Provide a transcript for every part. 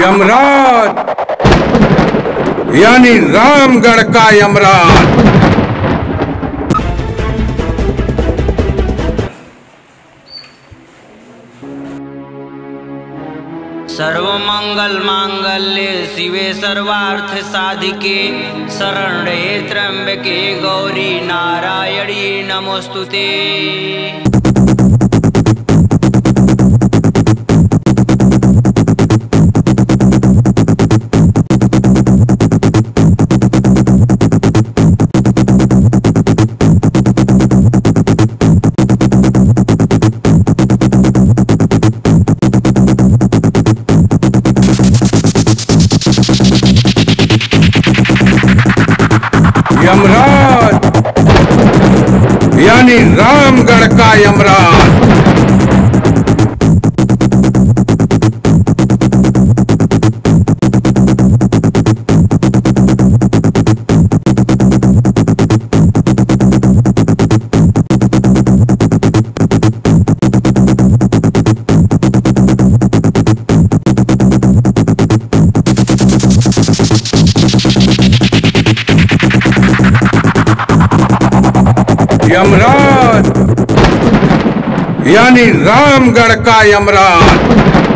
यमराज। यानी रामगढ़ का यमराज। सर्वमंगल मांगल्ये शिवे सर्वार्थ साधिके, शरणे त्र्यंबके गौरी नारायणी नमोस्तुते। यानी रामगढ़ का यमराज। यानी रामगढ़ का यमराज।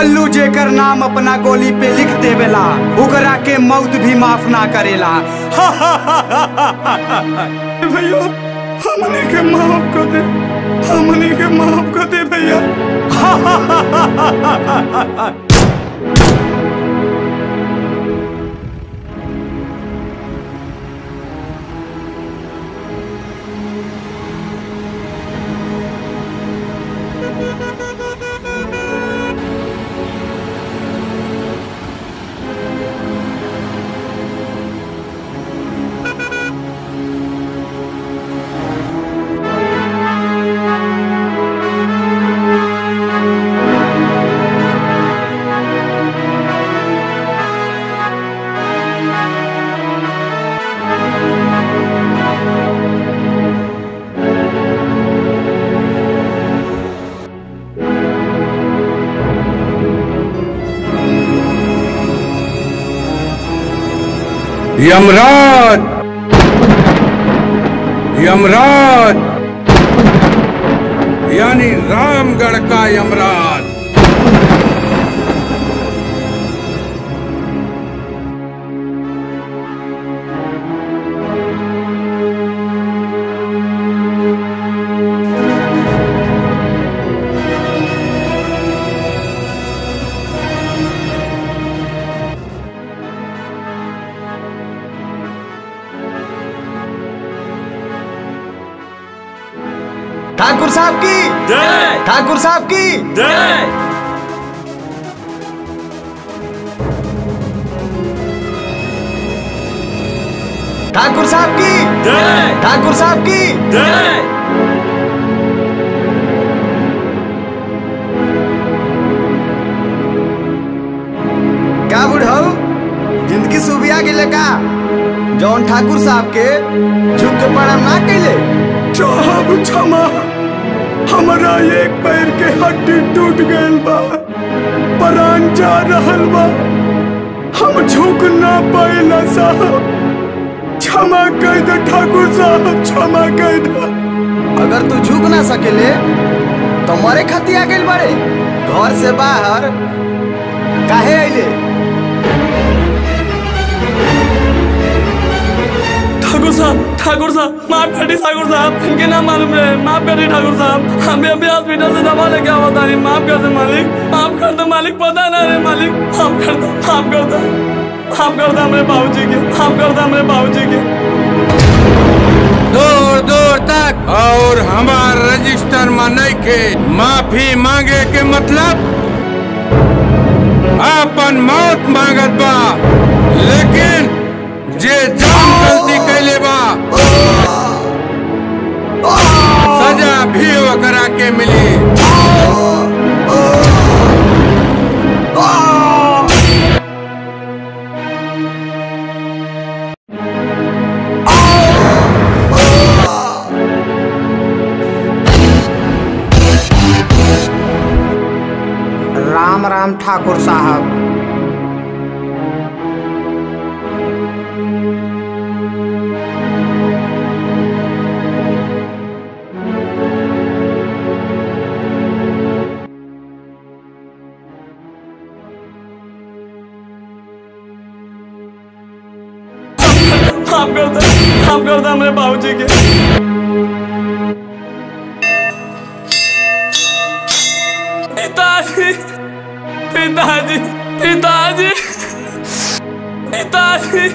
कल्लू जेकर नाम अपना गोली पे लिख देवेला उगरा के मौत भी माफ़ ना करेला भैया हमने के माफ़ कर दे हमने के माफ़ कर दे भैया यमराज। यमराज। यानी रामगढ़ का यमराज। साहब की ठाकुर साहब की। ठाकुर साहब की। ठाकुर साहब की। क्या बुढ़ऊ? ज़िंदगी सुबिया का? जौन ठाकुर साहब के झुक के प्रणाम ना कैले क्षमा। हमारा एक पैर के हड्डी टूट गइल बा। प्राण जा रहल बा। हम झुक ना पाइला साहब। क्षमा कर दे ठाकुर साहब, क्षमा कर दे। अगर तू झुक ना सकेले तो मरे आ गइल बाड़े। घर से बाहर काहे अइले? ठाकुर साहब ठाकुर साहब माफ़ कर ठाकुर साहब, इनके नाम मालूम रहे माफ़ कर ठाकुर साहब। हमें अभी हॉस्पिटल से दवा लेके आवा था माफ़ कर दे मालिक माफ़ कर दे मालिक पता ना रे मालिक माफ़ कर दे माफ़ कर दे माफ़ कर दे हमारे बाबूजी के माफ़ कर दे हमारे बाबूजी के। दूर दूर तक, और हमार रजिस्टर में नहीं के माफ़ी मांगे के मतलब? अपन मौत मांगत बा, लेकिन जे जान गलती कैले बा। सजा भी वकरा के मिली। बाबूजी के पिताजी पिताजी पिताजी पिताजी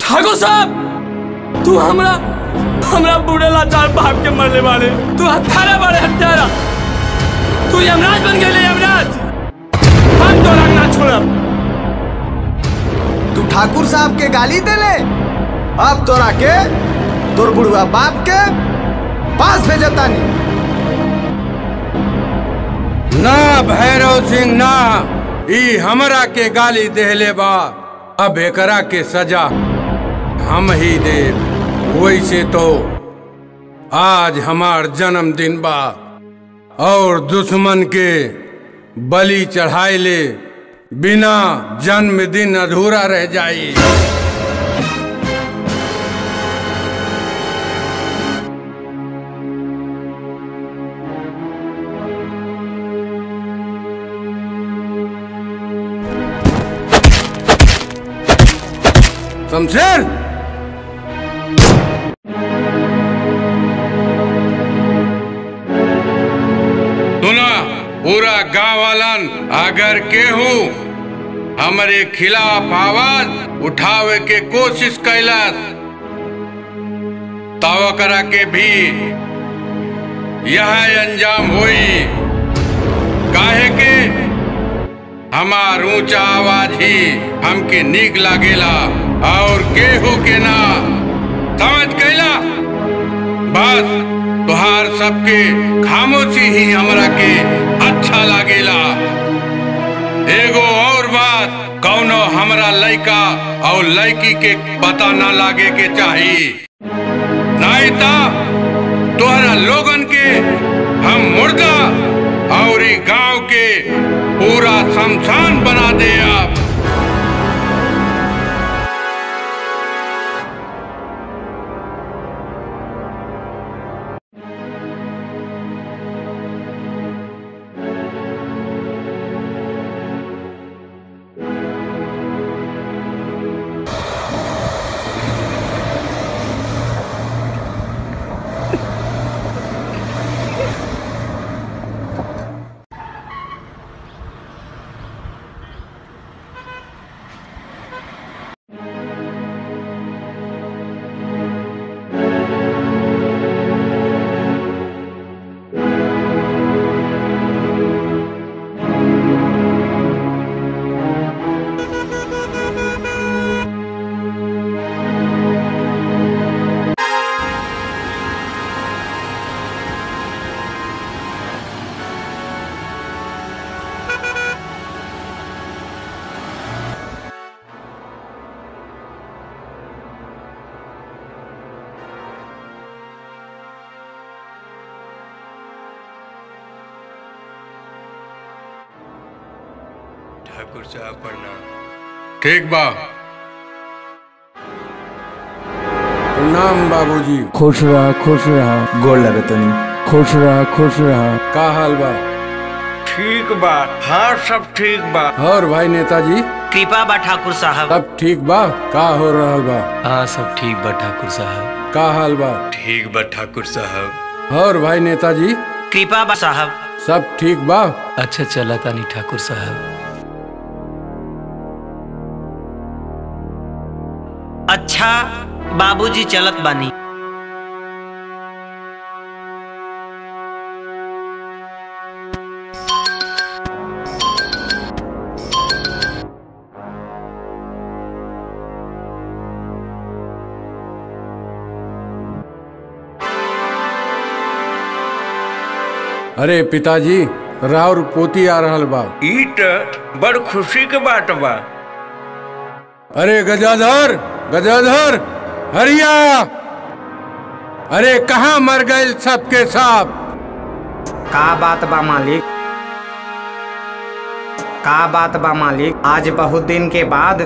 ठाकुर साहब, तू हमरा हमरा बूढ़े लाचार बाप के मरने वाले। तू हत्यारा बड़े हत्यारा। तू यमराज बन गए यमराज। हम तो ना छोड़ब तू ठाकुर साहब के गाली दे ले अब तोरा के तोर बुढ़वा बाप के पास भेजता नहीं। ना भैरव सिंह ना। ई हमरा के गाली देहले बा। अब एकरा के सजा हम ही दे वैसे तो आज हमार जन्मदिन बा। और दुश्मन के बलि चढ़ाए ले बिना जन्मदिन अधूरा रह जाए। शमशेर! पूरा गाँव वालन अगर केहू हमारे खिलाफ आवाज़ उठावे के कोशिश कैलस। तब करा के भी यह अंजाम हुई। काहे के? हमार ऊँचा आवाज़ ही हमके नीक लागेला और केहू के ना। समझ कैला? बस। तुहार सबके खामोशी ही हमरा के अच्छा लागेला। एगो और बात कौनो हमरा लइका और लड़की के पता ना लागे के चाही। नहीं ता तोहरा लोगन के हम मुर्दा और गाँव के पूरा शमशान बना दे आप। ठीक बा। प्रणाम बाबूजी। खुश रहा खुश रहा। गोड़ लगे तनी। खुश रहा खुश रहा। का हाल बा? ठीक बा हाँ सब ठीक बा। और भाई नेताजी? कृपा बा ठाकुर साहब। सब ठीक बा? का हो रहल बा? हाँ सब ठीक बा ठाकुर साहब। का हाल बा? ठीक बा ठाकुर साहब। और भाई नेताजी? कृपा बा साहब। सब ठीक बा? अच्छा चला तानी ठाकुर साहब। अच्छा बाबूजी चलत बानी। अरे पिताजी राउर पोती आ रहा बा। ई बड़ खुशी के बात बा। अरे गजाधर! गजाधर हरिया। अरे कहाँ मर गए सबके सब का बात बा मालिक? का बात बा मालिक? आज बहुत दिन के बाद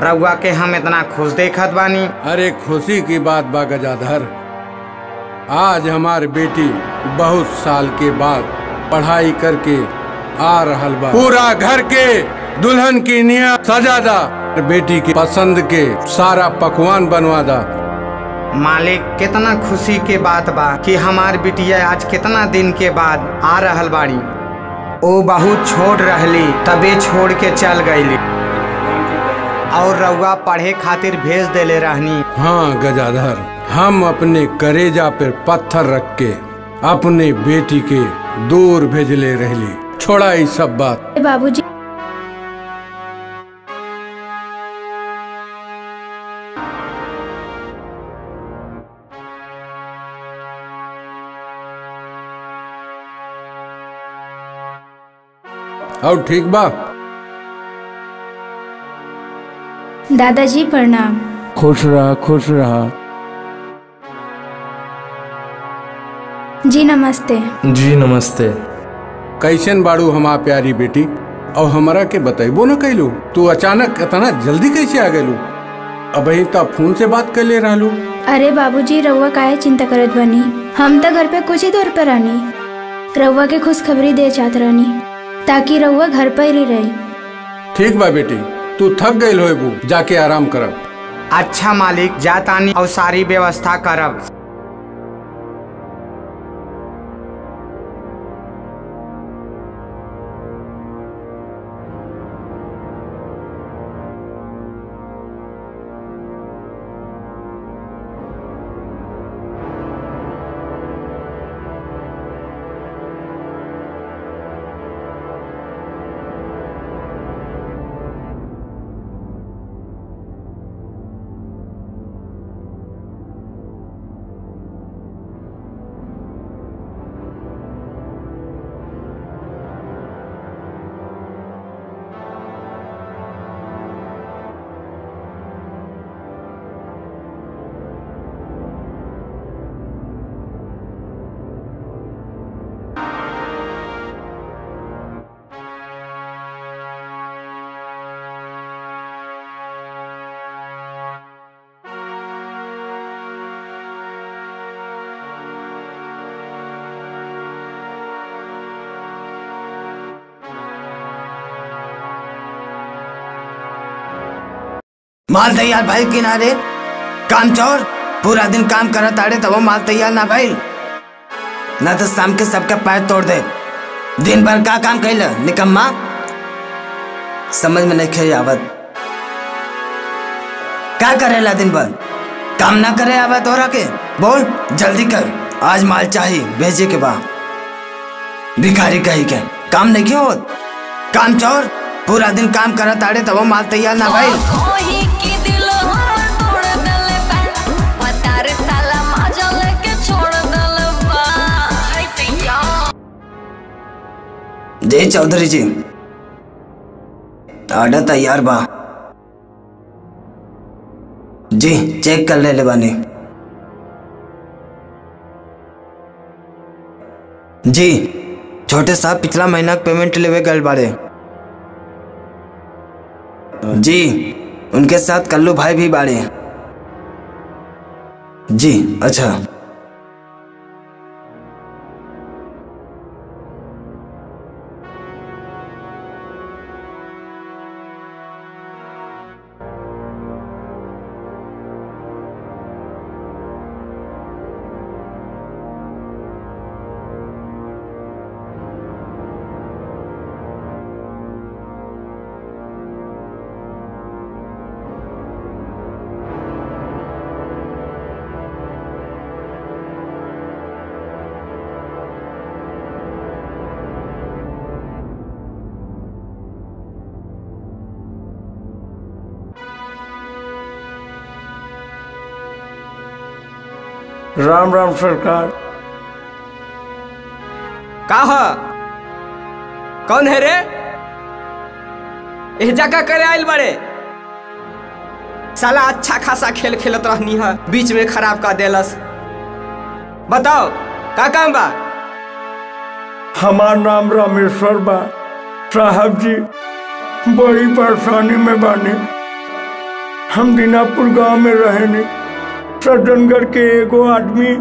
रउआ के हम इतना खुश देखत बानी। अरे खुशी की बात बा गजाधर। आज हमार बेटी बहुत साल के बाद पढ़ाई करके आ रहल बा। पूरा घर के दुल्हन की निया सजा दा। बेटी के पसंद के सारा पकवान बनवा दा। मालिक कितना खुशी के बात बा कि हमार बिटिया आज कितना दिन के बाद आ रहल बाड़ी। ओ बहुत छोट रहली तबे छोड़ के चल गईली। और रउआ पढ़े खातिर भेज देले रहनी। हाँ गजाधर हम अपने करेजा पर पत्थर रख के अपने बेटी के दूर भेजले रहली। छोड़ा ई सब बात। बाबूजी और ठीक बा दादाजी प्रणाम। खुश रहा खुश रहा। जी नमस्ते। जी नमस्ते। कैसन बाड़ू हमार प्यारी बेटी? और हमारा के बतेबो न कैलू? तू अचानक इतना जल्दी कैसे आ गलू? अब तब फ़ोन से बात कर ले रहलू। अरे बाबूजी रउआ काहे चिंता करत बनी। हम तो घर पे कुछ ही दूर पर आनी। रउआ के खुशखबरी दे चाहत रहनी। ताकि रहुआ घर पर ही रहे। ठीक बा बेटी तू थक गई हो जाके आराम करब। अच्छा मालिक जातानी और सारी व्यवस्था करब। माल तैयार भइल किनारे। काम चोर, पूरा दिन काम करत आड़े तब माल तैयार ना भइल। ना तो शाम के सबके पैर तोड़ दे। दिन भर का काम कैल निकम्मा। समझ में नहीं खे आवत। का करेला दिन भर? काम ना करे आवत तोरा के? बोल, जल्दी कर। आज माल चाहिए भेजे के बा। भिखारी कही के, काम नहीं क्यों काम चोर, पूरा दिन काम करत आड़े तब माल तैयार ना भइल। जय चौधरी जी। ऑर्डर तैयार बा। जी, चेक कर ले ले बानी जी, छोटे साहब पिछला महीना पेमेंट लेवे गए बाड़े। जी, उनके साथ कल्लू भाई भी बाड़े। जी अच्छा। राम राम सरकार। का ह कौन है रे? एहजा का करे आइल बड़े। साला अच्छा खासा खेल खेलत रहनी है बीच में खराब का देलस। बताओ का काम बा? हमार नाम रामेश्वर बा। साहब जी बड़ी परेशानी में बानी। हम दीनापुर गाँव में रहेनी। सज्जनगढ़ के एगो आदमी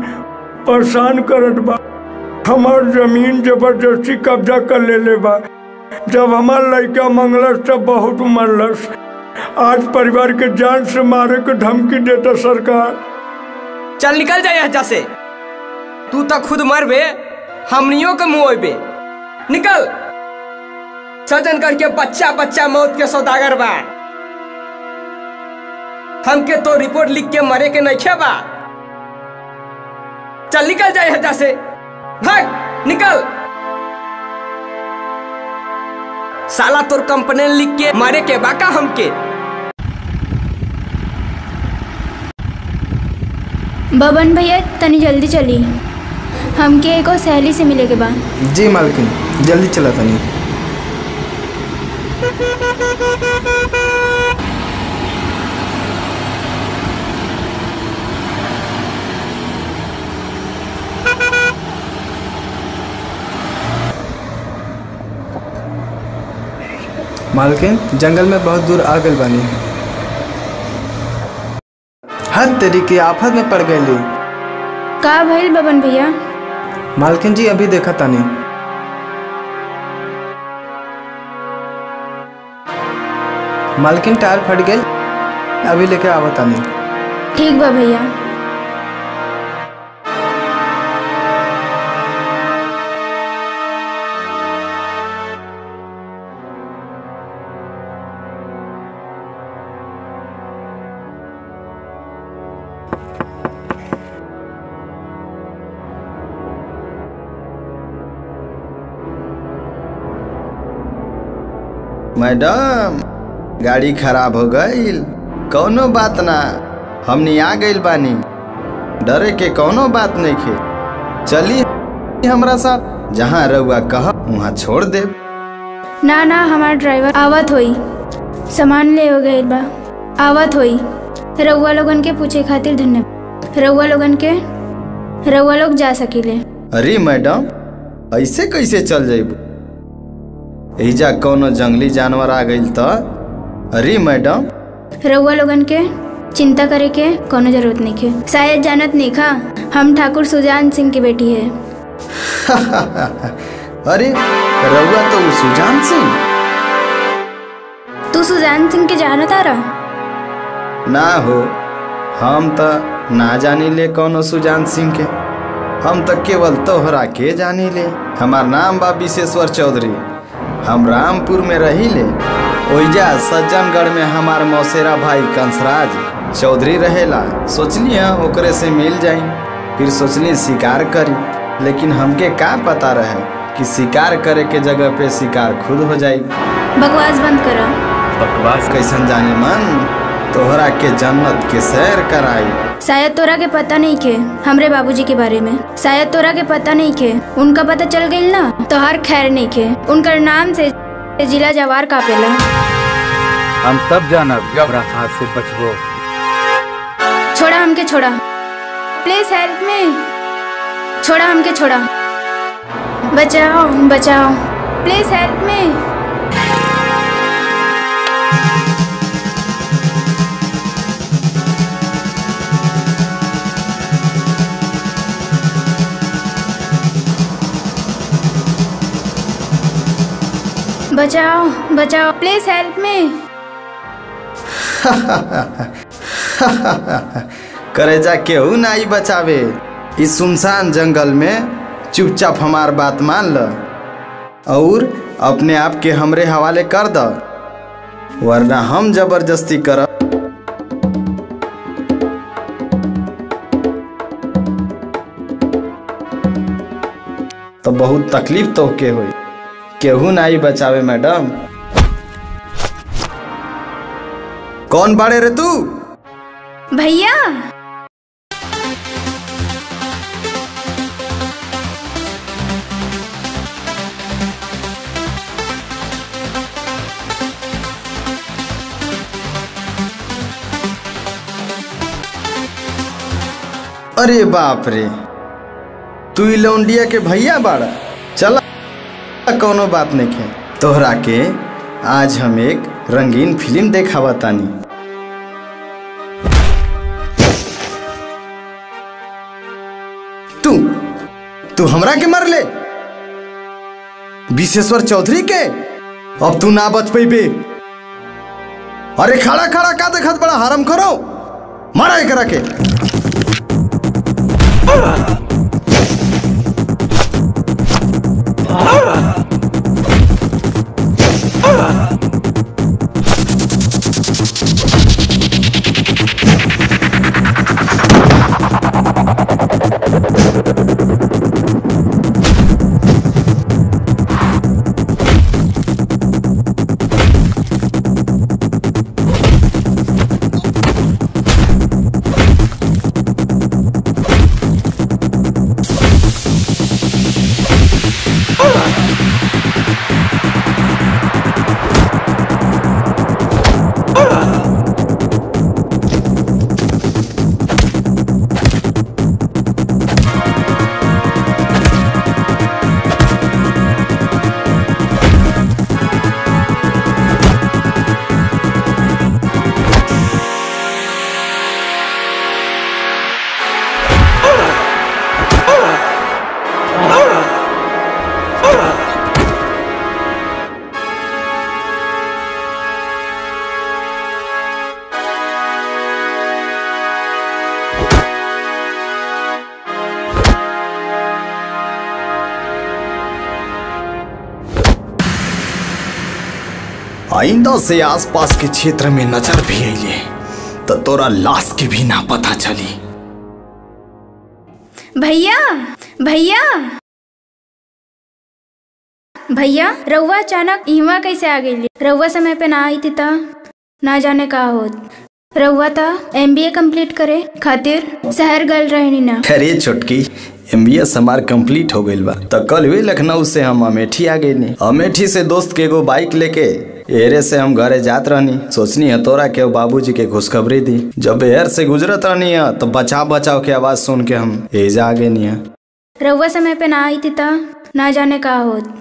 परेशान करत बा। हमार ज़मीन ज़बरदस्ती कब्जा कर ले ले बा। जब हमार लड़का मंगलस तब बहुत मरलस। आज परिवार के जान से मारे के धमकी देता सरकार। चल निकल जाए एहजा से। तू तो खुद मरबे, हमनियों के मुँह बे निकल। सजन करके बच्चा बच्चा मौत के सौदागर बा। हमके तो रिपोर्ट लिख के मरे के नहीं बा। चल निकल जाए एहजा से। भाग निकल। साला तोर कंपनी लिख के मारे के बाका हमके। बबन भैया तनी जल्दी चली। हमके एगो सहेली से मिले के बा। जी मालकिन जल्दी चला तनी। मालकिन जंगल में बहुत दूर आ गए बानी हर तरीके आफत में पड़ गई का भइल बबन भैया? मालकिन जी अभी देखा तानी मालकिन टायर फट गई अभी लेके आवा तानी ठीक बा भैया। मैडम गाड़ी खराब हो गई कौनो बात ना। हमनी आ गइल बानी। डरे के कौनो बात नहीं खे। चली हमरा साथ। जहाँ रउआ कह वहाँ छोड़ दे ना ना हमार ड्राइवर आवत होई। सामान ले हो गइल बा। आवत होई। रउआ लोगन के पूछे खातिर धन्यवाद। रउआ लोगन के रउआ लोग जा सकीले। अरे मैडम ऐसे कैसे चल जाइबू? एहिजा कौनो जंगली जानवर आ गइल त? अरे मैडम। रउआ लोगन के चिंता करे के कोनो ज़रूरत नहीं है शायद जानत नहीं खा। हम ठाकुर सुजान सिंह की बेटी है। अरे रउआ तो सुजान सिंह। तू सुजान सिंह के जानत आ रहा? ना हो। हम तो ना जानी ले कौनो सुजान सिंह के हम तो केवल तोहरा के जानी ले। हमार नाम बा विशेश्वर चौधरी। हम रामपुर में रही ले ओइजा सज्जनगढ़ में हमार मौसेरा भाई कंसराज चौधरी रहेला। सोचली हाँ ओकरे से मिल जाई। फिर सोचली शिकार करी। लेकिन हमके का पता रहे कि शिकार करे के जगह पे शिकार खुद हो जाई। बकवास बंद करो। बकवास? कैसन जाने मन? तोहरा के जन्नत के सैर कराई। शायद तोरा के पता नहीं खे हमरे बाबूजी के बारे में। शायद तोरा के पता नहीं खे उनका पता चल गई ना? तो हर खैर नहीं खे। उनका नाम से जिला जवार कापेला। हम तब जानब जब हाथ से बचबो। छोड़ा हमके छोड़ा। Please help me. छोड़ा हमके छोड़ा। बचाओ बचाओ। Please help me. बचाओ बचाओ। प्लीज़ हेल्प मी करेजा केहू नाई बचावे। इस सुनसान जंगल में चुपचाप हमार बात मान ल। और अपने आप के हमरे हवाले कर द। वरना हम ज़बरदस्ती करब तो बहुत तकलीफ़ तो के हुई। केहू नाई बचावे मैडम। कौन बाड़े रे तू? भैया। अरे बाप रे। तू लौंडिया के भैया बाड़ा? कोनो बात नहीं है। तोहरा के आज हम एक रंगीन फ़िल्म देखावा तानी तू तू हमरा के मार ले विशेश्वर चौधरी के? अब तू ना बच पैबे अरे खड़ा खड़ा, का देखत बड़ा हरम करो? मारा एकरा के। Ah! आइंदा से आसपास के क्षेत्र में नज़र भी अइले तो तोरा लाश के भी ना पता चली। भैया भैया। भैया रउआ अचानक इहवा कैसे आ गई रउआ समय पे ना आई थी ता? ना जाने का होत। रउआ ता एम बी ए कंप्लीट करे खातिर शहर गल रहनी ना। अरे छोटकी एम बी एस हमार कंप्लीट हो गईल बा तो कल हुई लखनऊ से हम अमेठी आ गई अमेठी से दोस्त के एगो बाइक लेके एरे से हम घरे जात रहनी। सोचनी है तोरा के, बाबूजी के खुशखबरी दी। जब एर से गुजरत रहनी है तो बचाव बचाव के आवाज़ सुन के हम एजा आ नहीं है रउआ समय पे ना आई थी ना जाने का होत।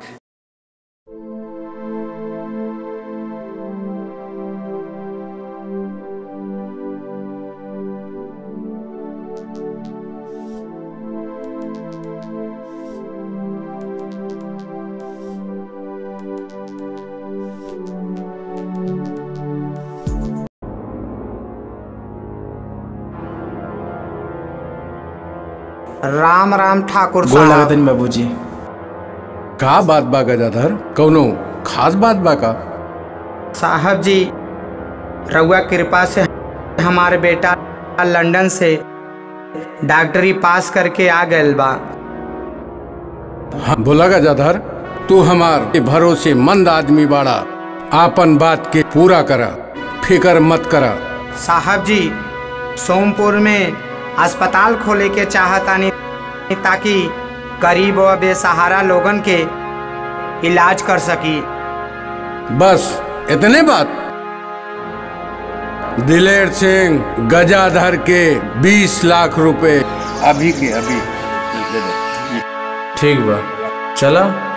राम राम ठाकुर साहब। लागतन का बात बा गजाधर कौनो खास बात बा का साहब जी रउआ कृपा से हमारे बेटा लंदन से डॉक्टरी पास करके आ गए बा। हाँ बोला गजाधर तू हमार भरोसे मंद आदमी बाड़ा। आपन बात के पूरा करा। फिकर मत करा। साहब जी सोमपुर में अस्पताल खोले के चाहतानी ताकि गरीब और बेसहारा लोगन के इलाज कर सकी। बस इतने बात? दिलेर सिंह गजाधर के 20 लाख रुपए। अभी के अभी। ठीक बा। चला।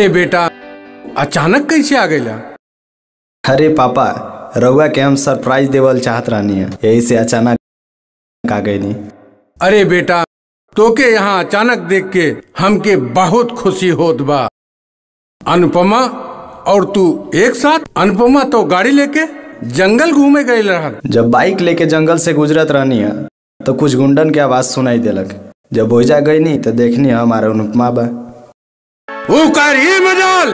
अरे बेटा अचानक कैसे आ गया अरे पापा रउआ के हम सरप्राइज़ देवल चाहत रहनी है। यही से अचानक आ गई अरे बेटा तोके यहाँ अचानक देख के हमके बहुत खुशी होत बा। अनुपमा और तू एक साथ? अनुपमा तो गाड़ी लेके जंगल घूमे गए रहा जब बाइक लेके जंगल से गुजरत रहनी है तो कुछ गुंडन के आवाज़ सुनाई देलक। जब ओइजा गई नी तो देखनी हमारा अनुपमा बा। ऊकर ये मजाल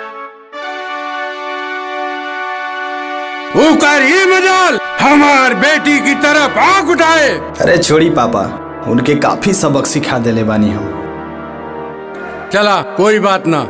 ऊकर ये मजाल हमार बेटी की तरफ़ आँख उठाए। अरे छोड़ी पापा उनके काफ़ी सबक सिखा देले बानी हम। चला कोई बात ना।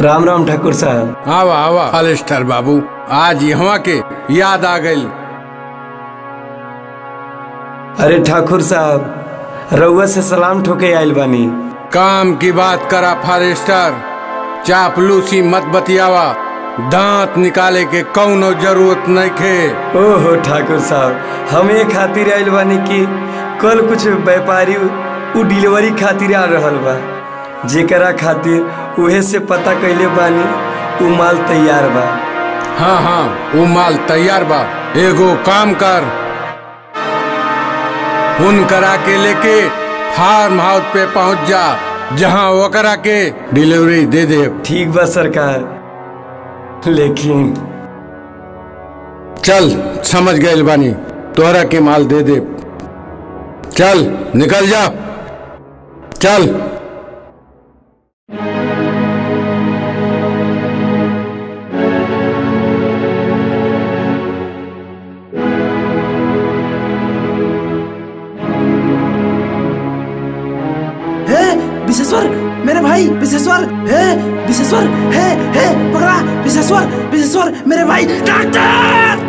राम राम ठाकुर साहब। आवा आवा बाबू आज यहाँ के याद आ गई। अरे ठाकुर साहब रउआ से सलाम ठोके आइल बानी। काम की बात करा फॉरेस्टर चापलूसी मत बतियावा दांत निकाले के कौनो ज़रूरत नहीं खे। ओहो ठाकुर साहब हम ये खातिर आइल बानी कि कल कुछ व्यापारी उ डिलीवरी खातिर आ रहा बा। जेकरा खातिर उहे से पता कैले बानी उ माल तैयार बा। हाँ हाँ वो माल तैयार बा। एगो काम कर। उन करा के लेके फार्म हाउस पे पहुँच जा जहाँ वो करा के डिलीवरी दे दे ठीक बा सरकार। लेकिन चल समझ गए बानी तोहरा के माल दे दे चल निकल जा। चल। मेरे भाई डॉक्टर!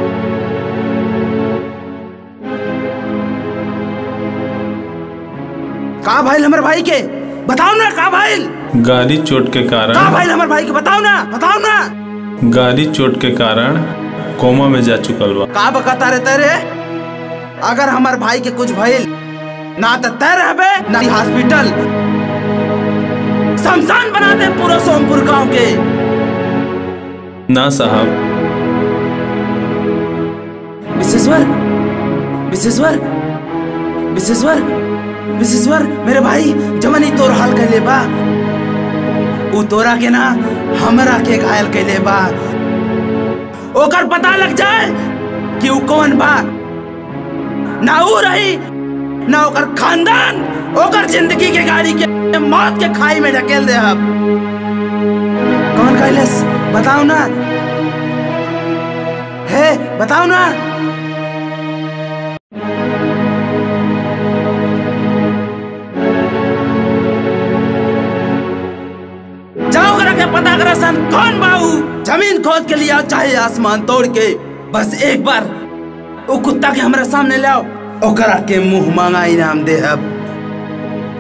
कहा भाई हमारे भाई के बताओ ना कहा भाई गाड़ी चोट के कारण कहा भाई हमारे भाई के बताओ ना बताओ ना! गाड़ी चोट के कारण कोमा में जा चुकल बा। का बकता रे तेरे? अगर हमारे भाई के कुछ भइल ना तो तय रहबे ना हॉस्पिटल शमशान बना दे पूरा सोमपुर गाँव के। ना साहब। विशेश्वर विशेश्वर विशेश्वर विशेश्वर मेरे भाई जमनी तोर हाल कैले बा उ तोरा के ना, हमरा के घायल कैले बा। ओकर पता लग जाए कि उ कौन बा। ना उ रही, ना ओकर खानदान, ओकर ज़िंदगी के गाड़ी के मौत के खाई में ढकेल दे अब। कौन कैलेस बताओ ना। है, बताओ ना। जाओ करा के पता करा सन कौन बाऊ ज़मीन खोद के लिया, चाहे आसमान तोड़ के। बस एक बार वो कुत्ता के हमारे सामने लाओ ओकरा के मुँह मांगा इनाम दे अब।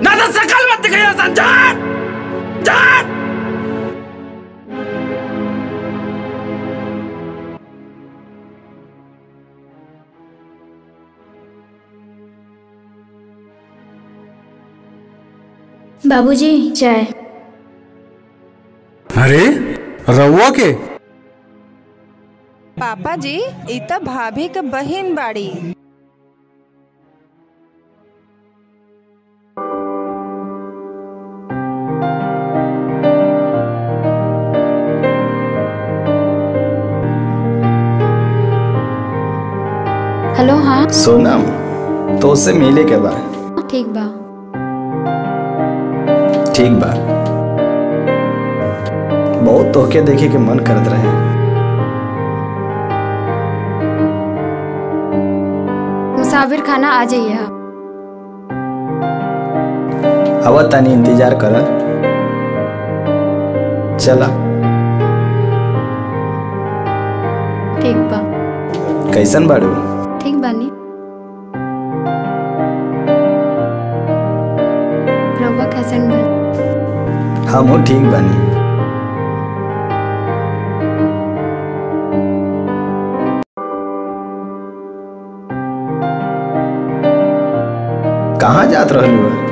ना तो सकल मत दिखाइए सन जान जान। बाबूजी चाय। अरे रउआ के? पापा जी इ त भाभी के बहिन बाड़ी। हेलो हाँ। सोनम तो उससे मिले के बा। ठीक बा। ठीक बा बहुत तोहके देखे के मन करत रहे। मुसाफिर खाना आ जाइए हवा तानी इंतज़ार कर। चला ठीक बा। कैसन बाड़ू? ठीक बानी। हमहू ठीक बनी। कहाँ जात रही है?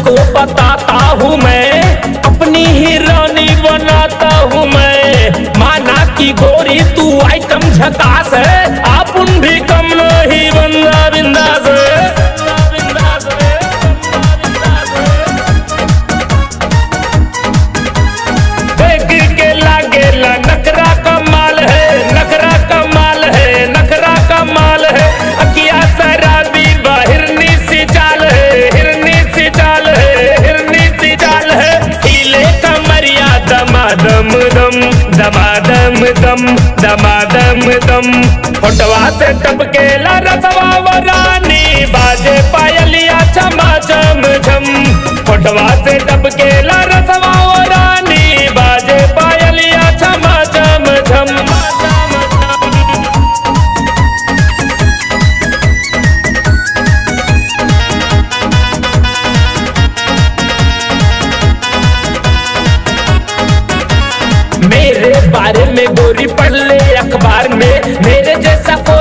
तुझको बताता हूँ मैं। अपनी ही रानी बनाता हूँ मैं। माना की गोरी तू आइटम झकास है। दम दमादम दम दमादम दम फोटवा से टपकेला रसवा वरानी, बाजे पायलिया चमा चम झम। फोटवा से टपकेला रसवा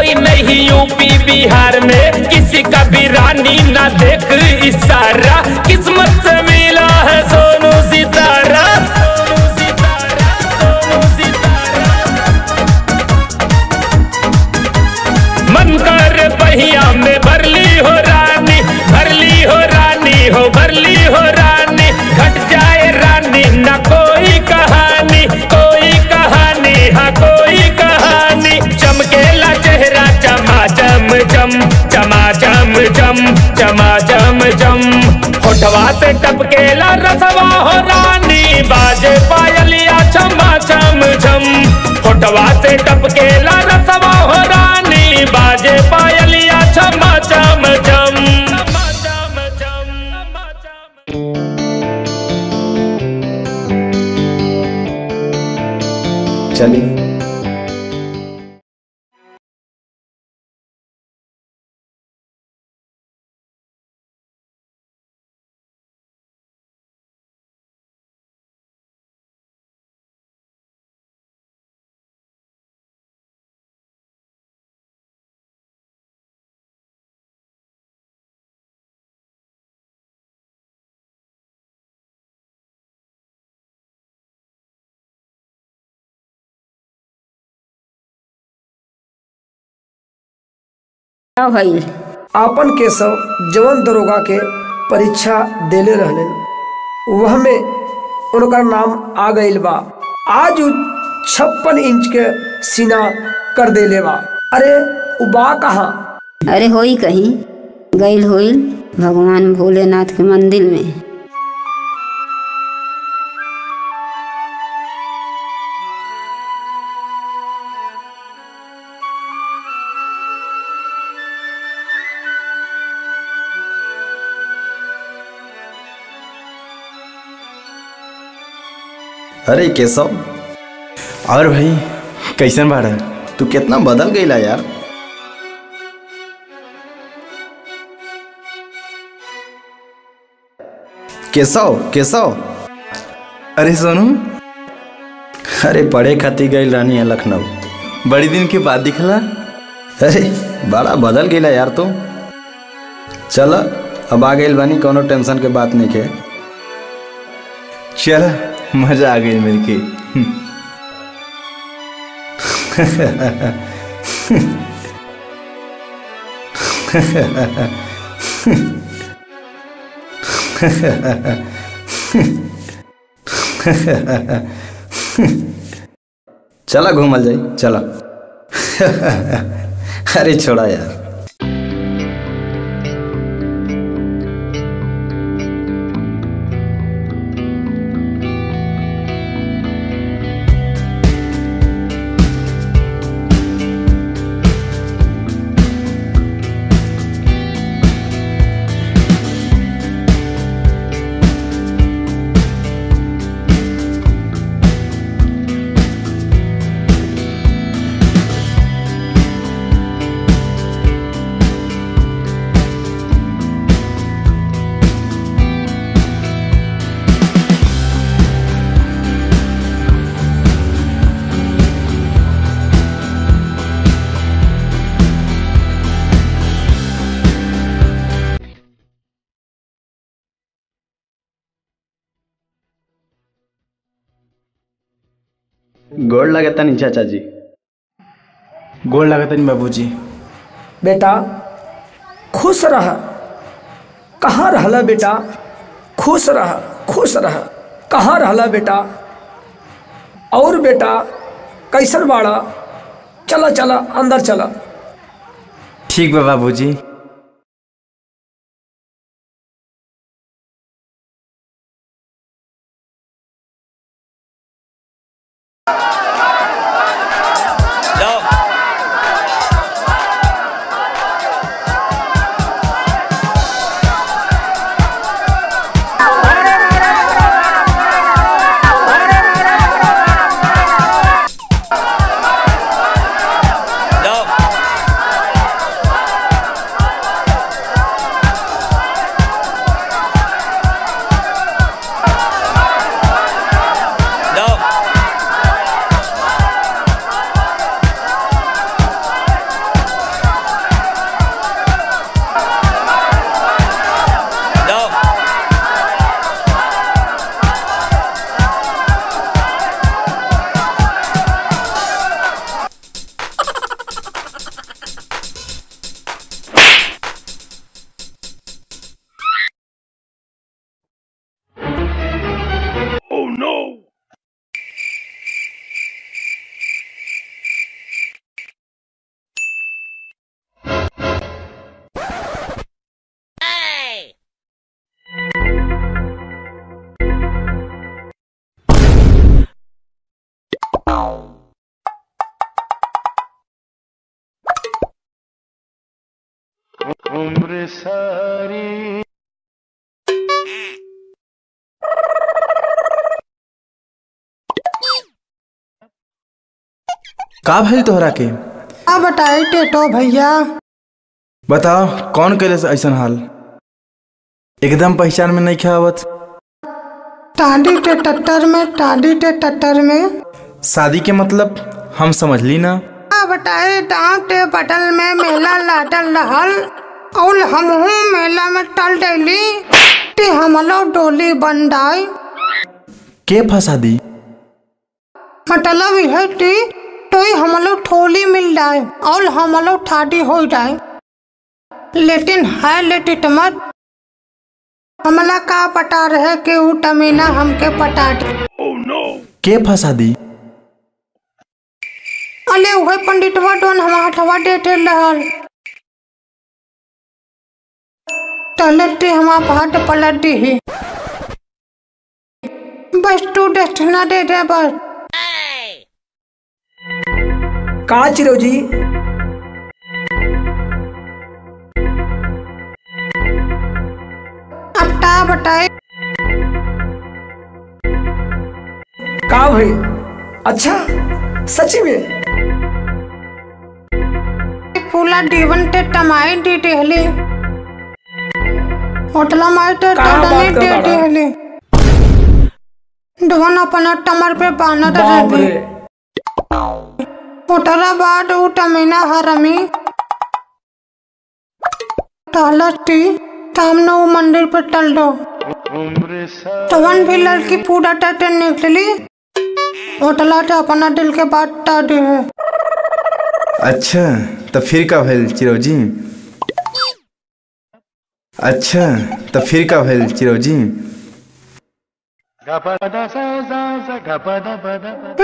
कोई नहीं यूपी, बिहार में किसी का भी रानी ना देख इशारा। किस्मत से मिला है सोनू सितारा। मन कर पहिया में भरली हो रानी, भरली हो रानी हो, भरली हो रानी। चम चम चमा चम चम चमा चम होठवा से टपकेला रसवा हो रानी, बाजे पायलिया चमा चम चम होठवा से टपकेला रसवा हो रानी, बाजे पायलिया चमा चम चम चली भाई। आपन केशव जवन दरोगा के परीक्षा देले रहने वह में उनका नाम आ गए बा। आज छप्पन इंच के सीना कर देले बा। अरे उबा कहा? अरे होई कहीं गई होईल भगवान भोलेनाथ के मंदिर में। अरे केशव। और भाई कैसन बाड़ा? तू कितना बदल गईला यार। केशव केशव। अरे सोनू। अरे पढ़े खातिर गई रानी है लखनऊ। बड़ी दिन के बाद दिखला। अरे बड़ा बदल गईला यार तू। चल अब आ गई बानी कोनो टेंशन के बात नहीं के। चल। मज़ा आ गई मेरे के। चला घूमल जाई चला। अरे छोड़ा यार। गोड़ लगता नहीं चाचा जी। गोड़ लगता नहीं बाबूजी। बेटा खुश रह। कहाँ रहला बेटा? खुश रह खुश रह। कहाँ रहला बेटा? और बेटा कैसन बाड़ा? चला चला अंदर चला। ठीक बा बाबूजी। उम्र का भइल तोहरा के। आ बताई टेटो भैया। बताओ कौन करे से ऐसन हाल? एकदम पहचान में नहीं खावत टाडी टे टट्टर में टाडी टे टट्टर में। शादी के मतलब हम समझ ली ना? आ बताए डांग टे बटल में मेला लाटल रहल और हमहू मेला में टल डैली टे हमलो डोली बंदाई। के फंसा दी मतलब यह टी तो हमलो ठोली मिल जाए और हमलो ठाडी हो जाए। लेकिन है लेटिट मत। हमला का पटा रहे के ऊ टमीना हमके पटा दे के फंसा दी? अले उहे पंडितवा डोन हम हटवा देते रहल। टलते हम भाट पलट दी। बस तू दक्षिणा दे दे बस। का चिरौजी अब ता बताए का भाई? अच्छा सची में? पूला डीवन ते टमाई डी डेहली होटला माई ते टडनी रहा? डेहली डुवन अपना टमर पे बानर बाप रहली रे होटला बाद उ टमीना हरमी टहलती सामने वो मंदिर पे टल दो तवन भी लड़की पूरा टटे निकली। होटला ते अपना दिल के बात टा दे है। अच्छा तो फिर का भइल चिरौजी? अच्छा तो फिर का भइल चिरौजी?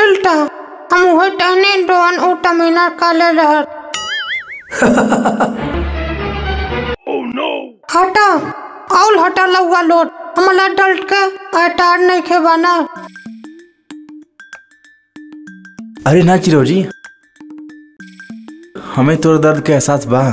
उल्टा हम वही टहने ड्रोन उ टमीना काले नो हटा आउल हटा लउआ लोट। हमला डल्ट के अटार नहीं खेवाना अरे ना चिरोजी, हमें तोर दर्द के एहसास बा।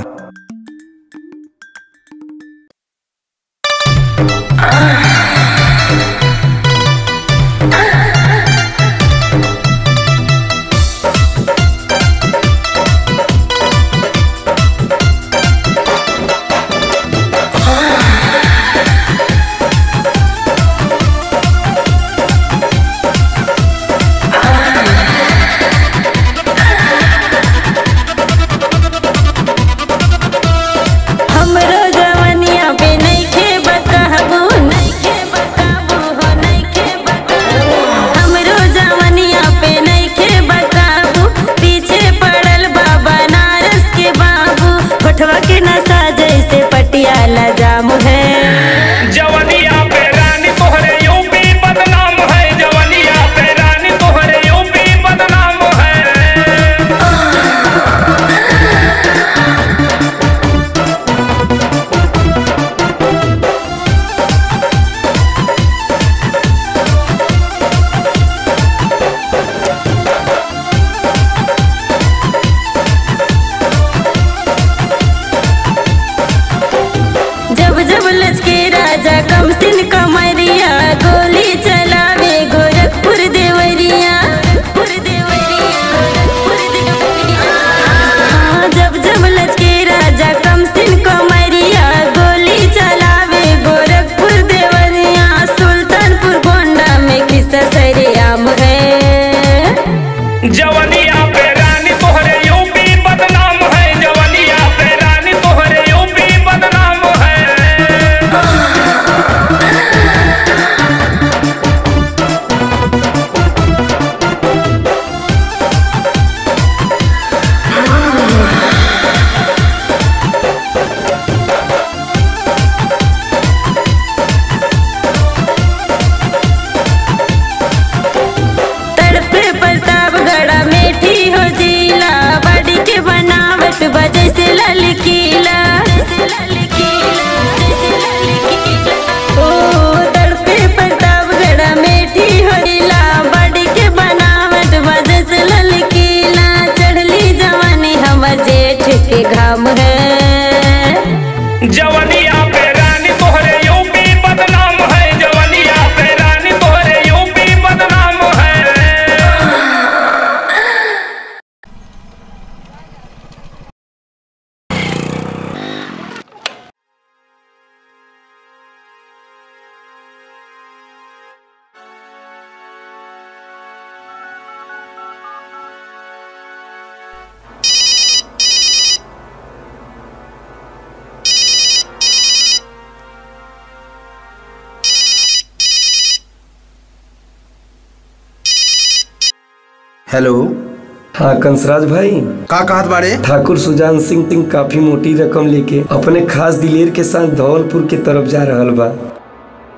हाँ कंसराज भाई। का कहत बाड़े? ठाकुर सुजान सिंह सिंह काफ़ी मोटी रकम लेके अपने खास दिलेर के साथ धौलपुर के तरफ़ जा रहल बा।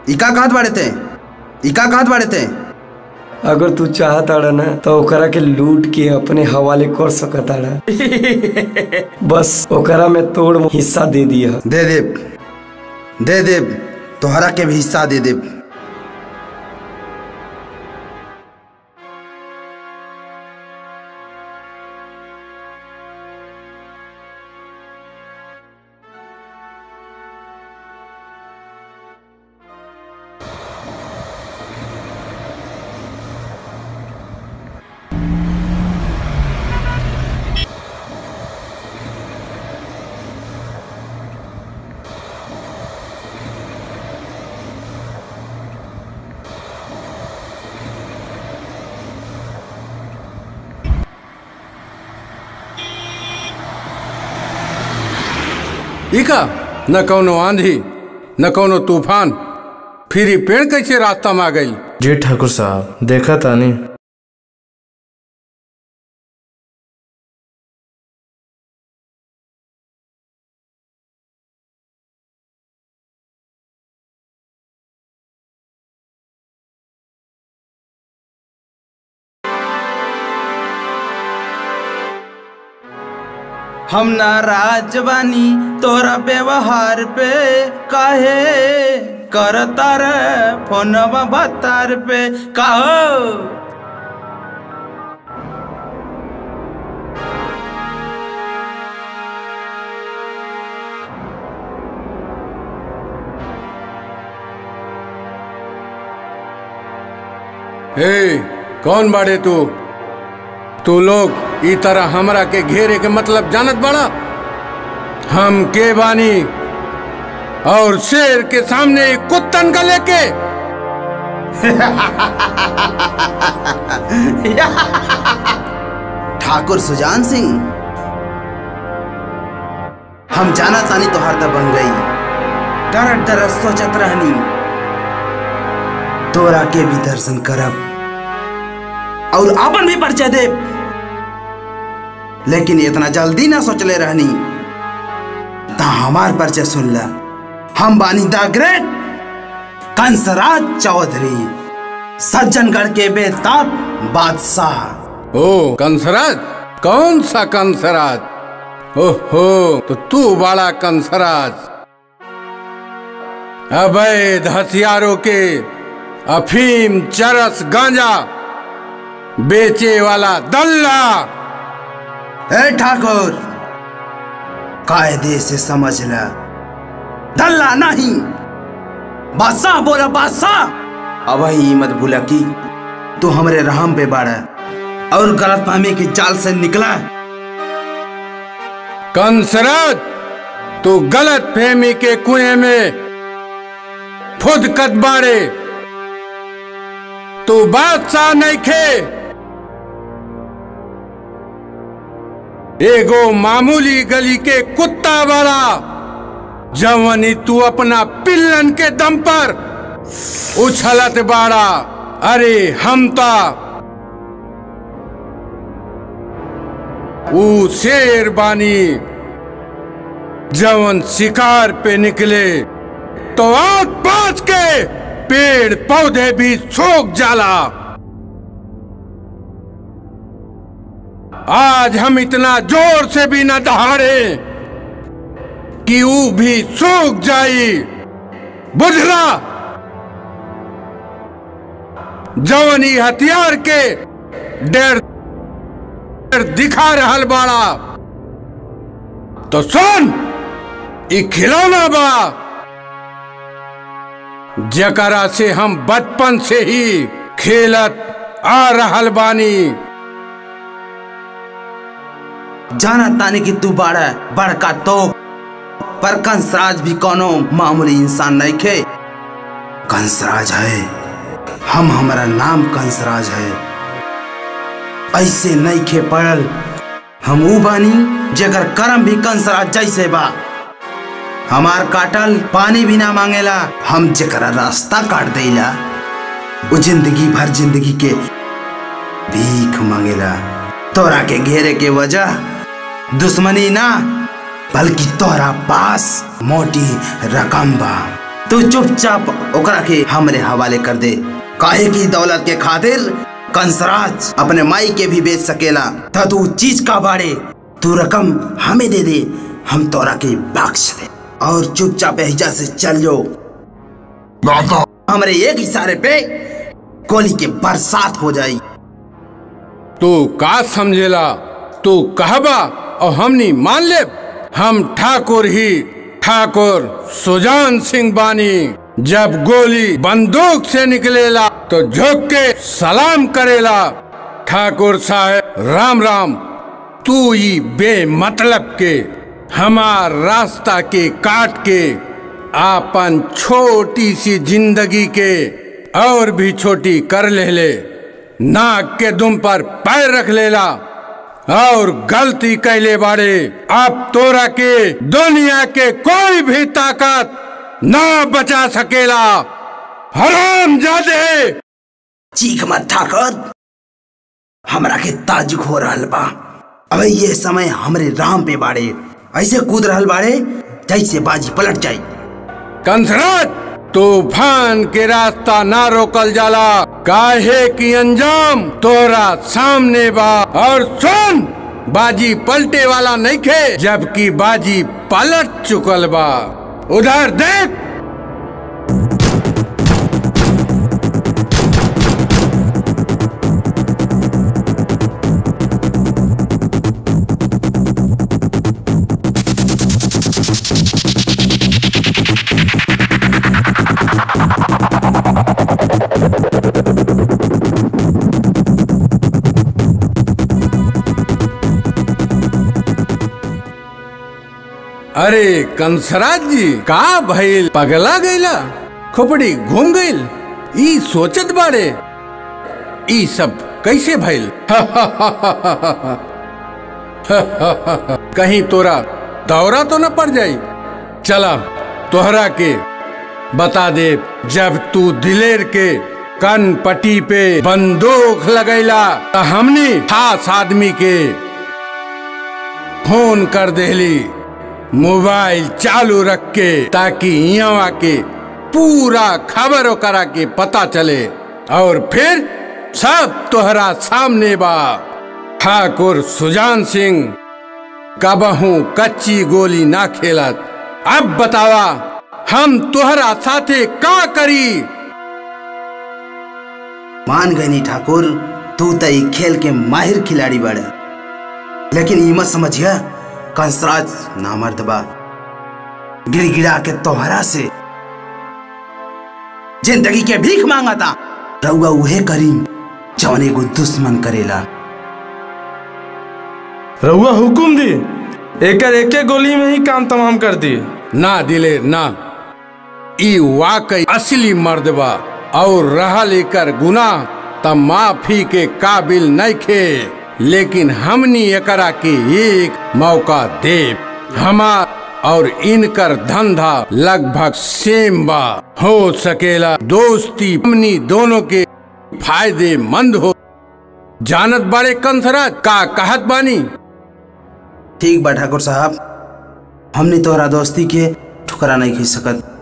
इका कहत बाड़े ते? इका कहत बाड़े ते? अगर तू चाहत आड़ा ना तो ओकरा के लूट के अपने हवाले कर सकत आड़ा। बस ओकरा में तोड़ हिस्सा दे दिया दे देब। दे देब। तोहरा के भी हिस्सा दे देब। इका न कौनो आंधी, न कौनो तूफ़ान, फिर पेड़ कैसे रास्ता में आ गई? जी ठाकुर साहब, देखा तानी हम नाराज़ बानी तोरा व्यवहार पे, काहे? करता रे फोनवा भतार पे, काहो? हे, कौन बाड़े तू? तू लोग ई तरह हमरा के घेरे के मतलब जानत बड़ा? हम के बानी? और शेर के सामने कुत्तन का लेके? ठाकुर सुजान सिंह, हम जाना तानी तो हरदा बन गई। डर डर सोचत रहनी। तोरा के भी दर्शन करब। और अपन भी परिचय दे लेकिन इतना जल्दी ना सोचले रहनी। ता हमार परिचय सुन ला। हम बानी द ग्रेट कंसराज चौधरी, सज्जनगढ़ के बेताब बादशाह। ओ, कंसराज? कौन सा कंसराज? ओहो तो तू बड़ा कंसराज। अवैध हथियारों के अफीम चरस गांजा बेचे वाला दल्ला। ए ठाकुर, कायदे से समझ ल। दल्ला नहीं। बादशाह बोला, बादशाह। अब ही मत भूला कि तू हमरे रहम पे बाड़ा और गलत फहमी की जाल से निकला। कंसराज, तू गलत फहमी के कुएँ में खुद कद बाड़े। तू बादशाह नहीं खे। एगो मामूली गली के कुत्ता वाला। जवनी, तू अपना पिल्लन के दम पर उछलत बाड़ा। अरे, हम ता। ऊ शेर बानी। जवन शिकार पे निकले तो आग बाज के पेड़ पौधे भी सूख जाला। आज हम इतना ज़ोर से भी न दहाड़े कि ऊ भी सूख जाई बुझला जवनी हथियार के डेर दिखा रहल बाड़ा। तो सुन, ई खिलौना बा, जकरा से हम बचपन से ही खेलत आ रहल बानी। जाना ताने की तू बाड़ा बड़का तो। पर कंसराज भी कोनो मामूली इंसान नहीं खे। कंसराज है। हम हमारा नाम कंसराज है। ऐसे नहीं खे पड़ल। हम ऊ बानी जेकर करम भी कंसराज जैसे बा। हमार काटल पानी भी ना मांगेला, हम जेकरा रास्ता काट देला वो ज़िंदगी भर ज़िंदगी के भीख मांगेला। तोरा के घेरे के वजह दुश्मनी ना बल्कि तोरा पास मोटी रकम बा। तू चुपचाप ओकरा के हमरे हवाले कर दे। काहे की दौलत के खातिर कंसराज अपने माई के भी बेच सकेला। त तू चीज़ का बाड़े तू रकम हमें दे दे हम तोरा के बख्श दे। और चुपचाप एहिजा से चल जो। हमारे एक इशारे पे गोली के बरसात हो जाई। तू का समझेला? तू कहबा? और हमनी मान ले हम ठाकुर ही ठाकुर सुजान सिंह बानी। जब गोली बंदूक से निकलेला तो झुक के सलाम करेला। ठाकुर साहब, राम राम, तू ही बेमतलब के, हमार रास्ता के काट के, आपन छोटी सी ज़िंदगी के और भी छोटी कर ले ले नाक के दुम पर पैर रख लेला। और गलती कैले बाड़े अब तोरा के दुनिया के कोई भी ताकत ना बचा सकेला। हराम जादे। चीख मत ठाकर हमरा के ताजुक हो रहल बा। अबे ये समय हमरे राम पे बाड़े। ऐसे कूद रहल बाड़े जैसे बाजी पलट जाई। कंसराज! तूफ़ान के रास्ता ना रोकल जाला। काहे की अंजाम तोरा सामने बा और सुन, बाजी पलटे वाला नहीं खे जबकि बाजी पलट चुकल बा। उधर देख। अरे कंसराज जी, का भइल पगला गईला खोपड़ी घूम गईल ई सोचत बाड़े। ई सब कैसे भइल? कहीं तोरा दौरा तो न पड़ जाई। चला, तोहरा के बता दे, जब तू दिलेर के कन पटी पे बंदूक लगैला त हमने खास आदमी के फ़ोन कर देली मोबाइल चालू रख के, ताकि यहाँ के पूरा खबर करा के पता चले। और फिर सब तोहरा सामने बा। ठाकुर सुजान सिंह, कबहू कच्ची गोली ना खेलत। अब बतावा, हम तोहरा साथे का करी? मान गई ठाकुर, तू तो खेल के माहिर खिलाड़ी बड़े। लेकिन ई मत समझिया कंसराज नामर्द बा। गिड़गिड़ा के तोहरा से ज़िंदगी के भीख मांगा था रउआ उहे करीम जौन एगो दुश्मन करेला। रहुआ हुकुम दी एकर एके गोली में ही काम तमाम कर दी। ना दिले ना। ई वाकई असली मर्द बा और रहा लेकर गुनाह त माफ़ी के काबिल नहीं खे लेकिन हमनी एकरा के एक मौका दे हमार और इनकर धंधा लगभग सेम बा। हो सकेला, दोस्ती हमनी दोनों के फ़ायदेमंद हो। जानत बड़े कंसराज, का कहत बानी? ठीक बा, ठाकुर साहब। हमने तोहरा दोस्ती के ठुकरा नहीं खींच सकत।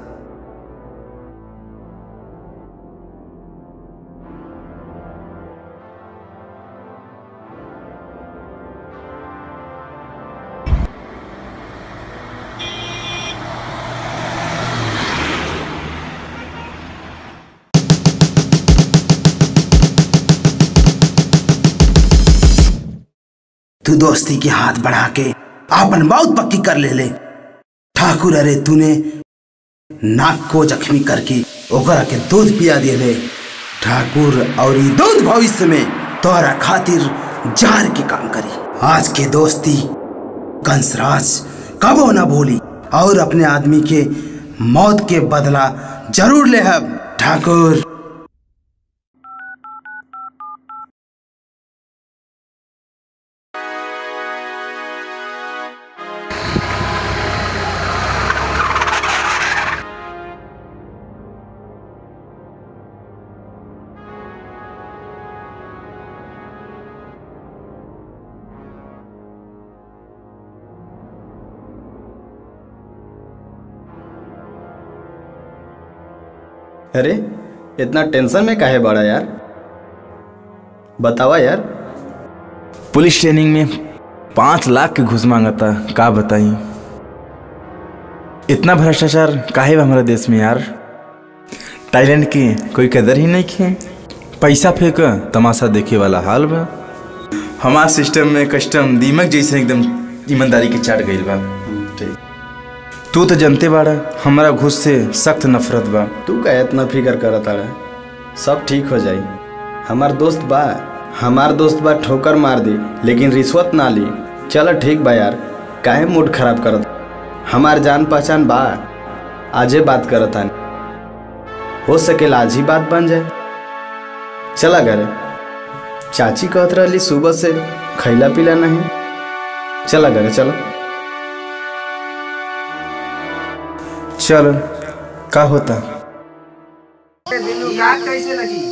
दोस्ती के हाथ बढ़ा के आपन बहुत पक्की कर ले ले। ठाकुर, अरे तूने नाक को जख्मी करके ओकरा के दूध पिया दिए ले। ठाकुर, और दूध भविष्य में तोहरा खातिर जार के काम करी। आज के दोस्ती कंसराज कबो न भूली, और अपने आदमी के मौत के बदला ज़रूर ले ठाकुर। अरे, इतना टेंशन में काहे बड़ा यार? बतावा यार। पुलिस ट्रेनिंग में पाँच लाख के घूस मांगा था, का बताई? इतना भ्रष्टाचार काहे हमारे देश में यार? टैलेंट की कोई कदर ही नहीं खे? पैसा फेंक, तमाशा देखे वाला हाल बा। हमारे सिस्टम में कस्टम दीमक जैसे एकदम ईमानदारी के चाट गई बा। तू तो जनते बाड़ा, हमारा घुस से सख्त नफरत बा। तू का इतना फ़िक्र तारा सब ठीक हो जाई। हमार दोस्त बा, हमार दोस्त बा ठोकर मार दी, लेकिन रिश्वत ना ली। चल ठीक बा यार, काहे मूड खराब करत? हमार जान पहचान बा। आजे बात करत हो सकेला आज ही बात बन जाए। चला घरे चाची कहत रही सुबह से खैला पीला नहीं। चला घरे चलो। चल का होता? याद कैसे लगी?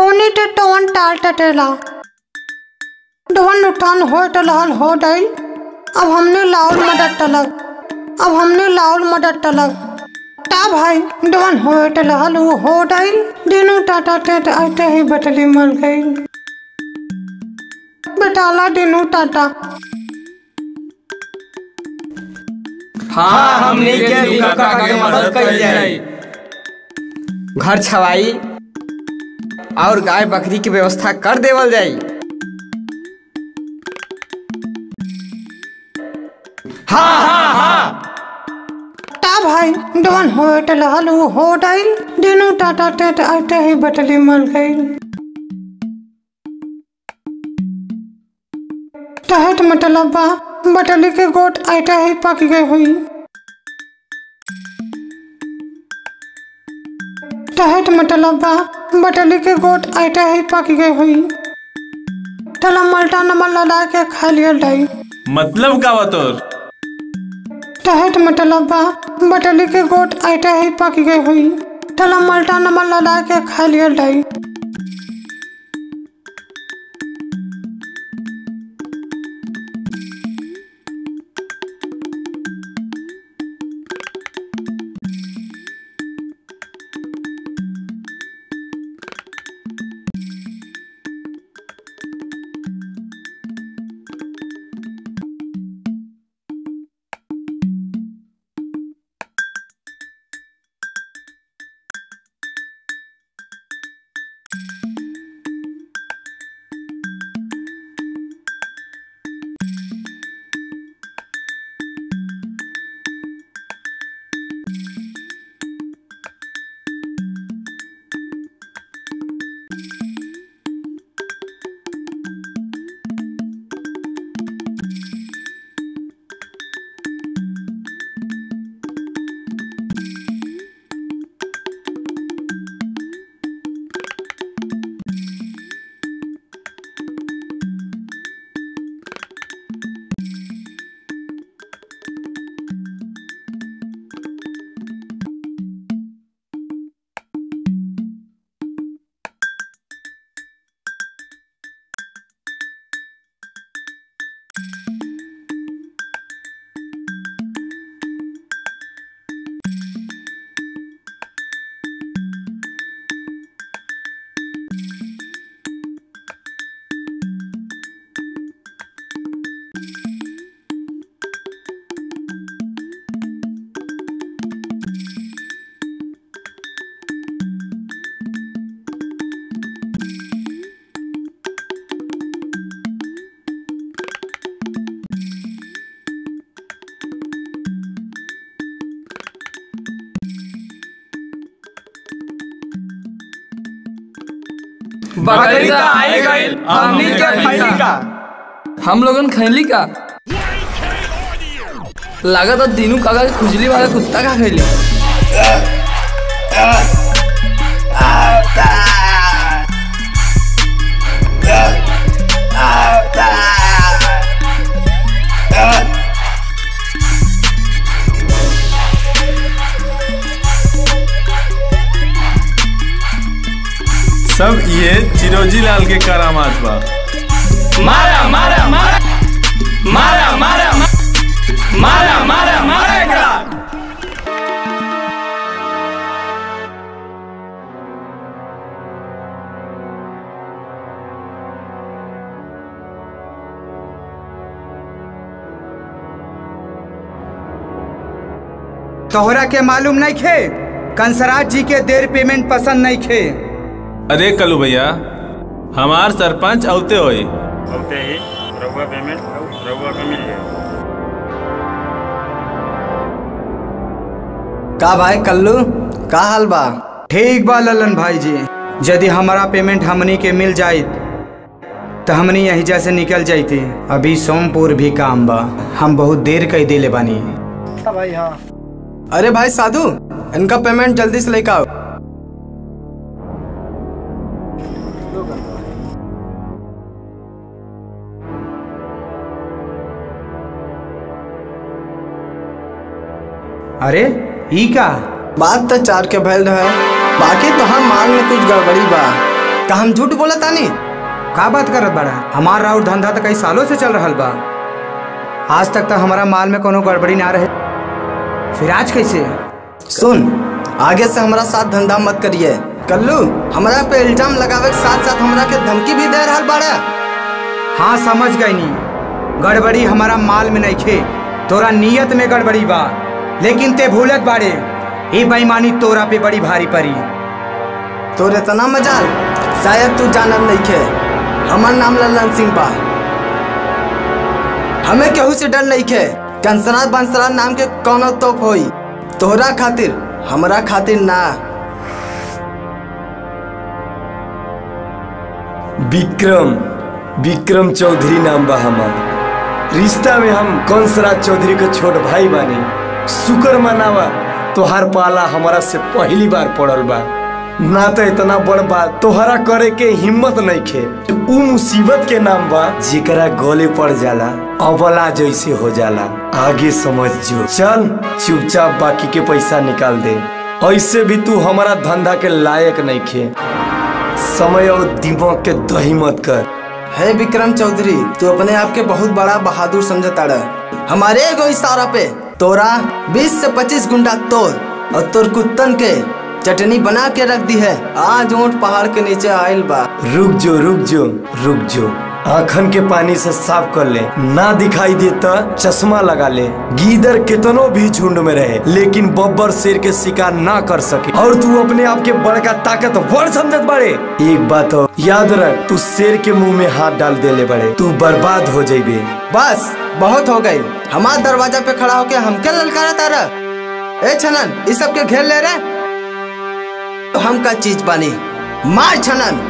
ओनी टे टवन टाल टटेला डवन उठान हो टलहल हो डाइल अब हमने लाउल मदद तलक अब हमने लाउल मदद तलक टा भाई डवन हो टलहल वो हो डाइल दिनू टाटा टेट आते ही बटली मर गई। बेटाला दिनू टाटा। हाँ हमने के मदद कर जाए घर छवाई। और गाय बकरी की व्यवस्था कर देवल जाई। हाँ हाँ हाँ। भाई डवन हो हो डाइल दिनू टाटा टेट आते ही बटली मर गई। टहट मतलब बा बटली के गोट आइटा ही पक गई हुई। टहट मतलब बा बटली के गोट आटा ही पक गए हुई। टला मल्टा नमल लड़ा के खा लिया डाई मतलब का बतौर टहट मतलब बा बटली के गोट आटा ही पक गए हुई। टला मल्टा नमल लड़ा के खा लिया डाई बकरी आई गई हमनी के खैली का। हम लोगन खैली का। लागत दीनू काका के खुजली वाला कुत्ता का खैली। सब ये चिरोजी लाल के करामात बा। मारा मारा मारा। मारा मारा मारा। मारा मारा एकरा। तोहरा के मालूम नहीं खे कंसराज जी के देर पेमेंट पसंद नहीं खे अरे कलू भैया हमार सरपंच औते होई। होते ही रउआ पेमेंट रउआ के मिल का भाई कल्लू का हाल बा? ठीक बा ललन भाई जी यदि हमारा पेमेंट हमनी के मिल जाए तो हमनी यही जैसे निकल जाती। अभी सोमपुर भी काम बा हम बहुत देर कई दिले बानी। भाई हाँ। अरे भाई साधु इनका पेमेंट जल्दी से लेकर आओ। अरे ई का बात तो चार के भैल रहे। बाकी तो हम माल में कुछ गड़बड़ी बा। का हम झूठ बोला तानी? का बात करत बड़ा? हमार राउर धंधा तो कई सालों से चल रहल बा। आज तक तो हमारा माल में कोनो गड़बड़ी ना रहे। फिर आज कैसे? सुन आगे से हमारा साथ धंधा मत करिए। कल्लू हमारा पे इल्ज़ाम लगावे के साथ साथ हमरा के धमकी भी दे रहा बाड़ा। हाँ समझ गई नी। गड़बड़ी हमारा माल में नहीं खे तोरा नियत में गड़बड़ी बा। लेकिन ते भूलत बाड़े। ये बेईमानी तोरा पे बड़ी भारी पड़ी। तोरे इतना मजाल। शायद तू जानत नहीं खे। हमार नाम लल्लन सिंह बा हमें केहू से डर नहीं खे। कंसरात बंसरात नाम के कौनो तोप होई। तोहरा खातिर हमरा खातिर ना। विक्रम विक्रम चौधरी नाम बा हमार। रिश्ता में हम कंसराज चौधरी के छोट भाई बानी। शुक्र मनावा, तोहार पाला हमारा से पहली बार पड़ल बा। ना तो इतना बड़ बात तोहरा करे के हिम्मत नहीं खे। उ मुसीबत के नाम बा, जेकरा गले पड़ जाला, अबला जैसे हो जाला। आगे समझ जो। चल, चुपचाप बाकी के पैसा निकाल दे। ऐसे भी तू हमारा धंधा के लायक नहीं खे। समय और दिमाग के दही मत कर। है विक्रम चौधरी, तू अपने आप के बहुत बड़ा बहादुर समझता हमारे एगो इशारा पे। तोरा 20 से 25 गुंडा तोड़ और तोर कुत्तन के चटनी बना के रख दी है। आज ऊँट पहाड़ के नीचे आयल बा। रुक जो रुक जो रुक जो। आखन के पानी से साफ़ कर ले। ना दिखाई देता चश्मा लगा ले। गीदर कितनो भी झुंड में रहे, लेकिन बब्बर शेर के शिकार ना कर सके। और तू अपने आप के बड़का ताकत वर समझत बड़े। एक बात हो याद रख, तू शेर के मुँह में हाथ डाल दे ले बड़े। तू बर्बाद हो जाइबे। बस। बहुत हो गई। हमार दरवाज़ा पे खड़ा होके हम क्या ललकारा तारा ए छनन इस सब के घेर ले रहे हम का चीज़ बानी। मार छनन।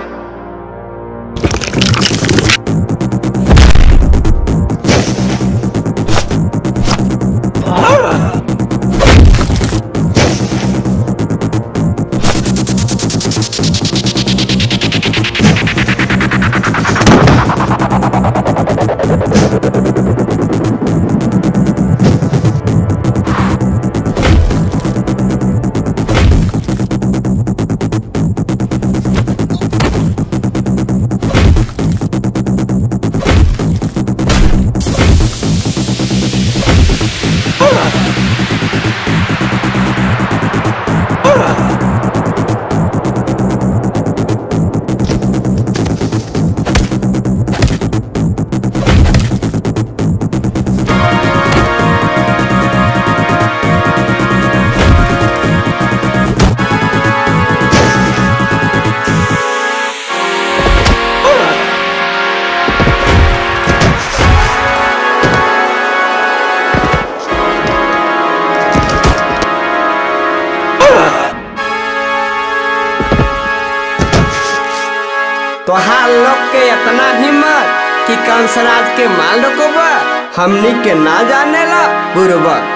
हमनी के ना जाने ला बुरबक।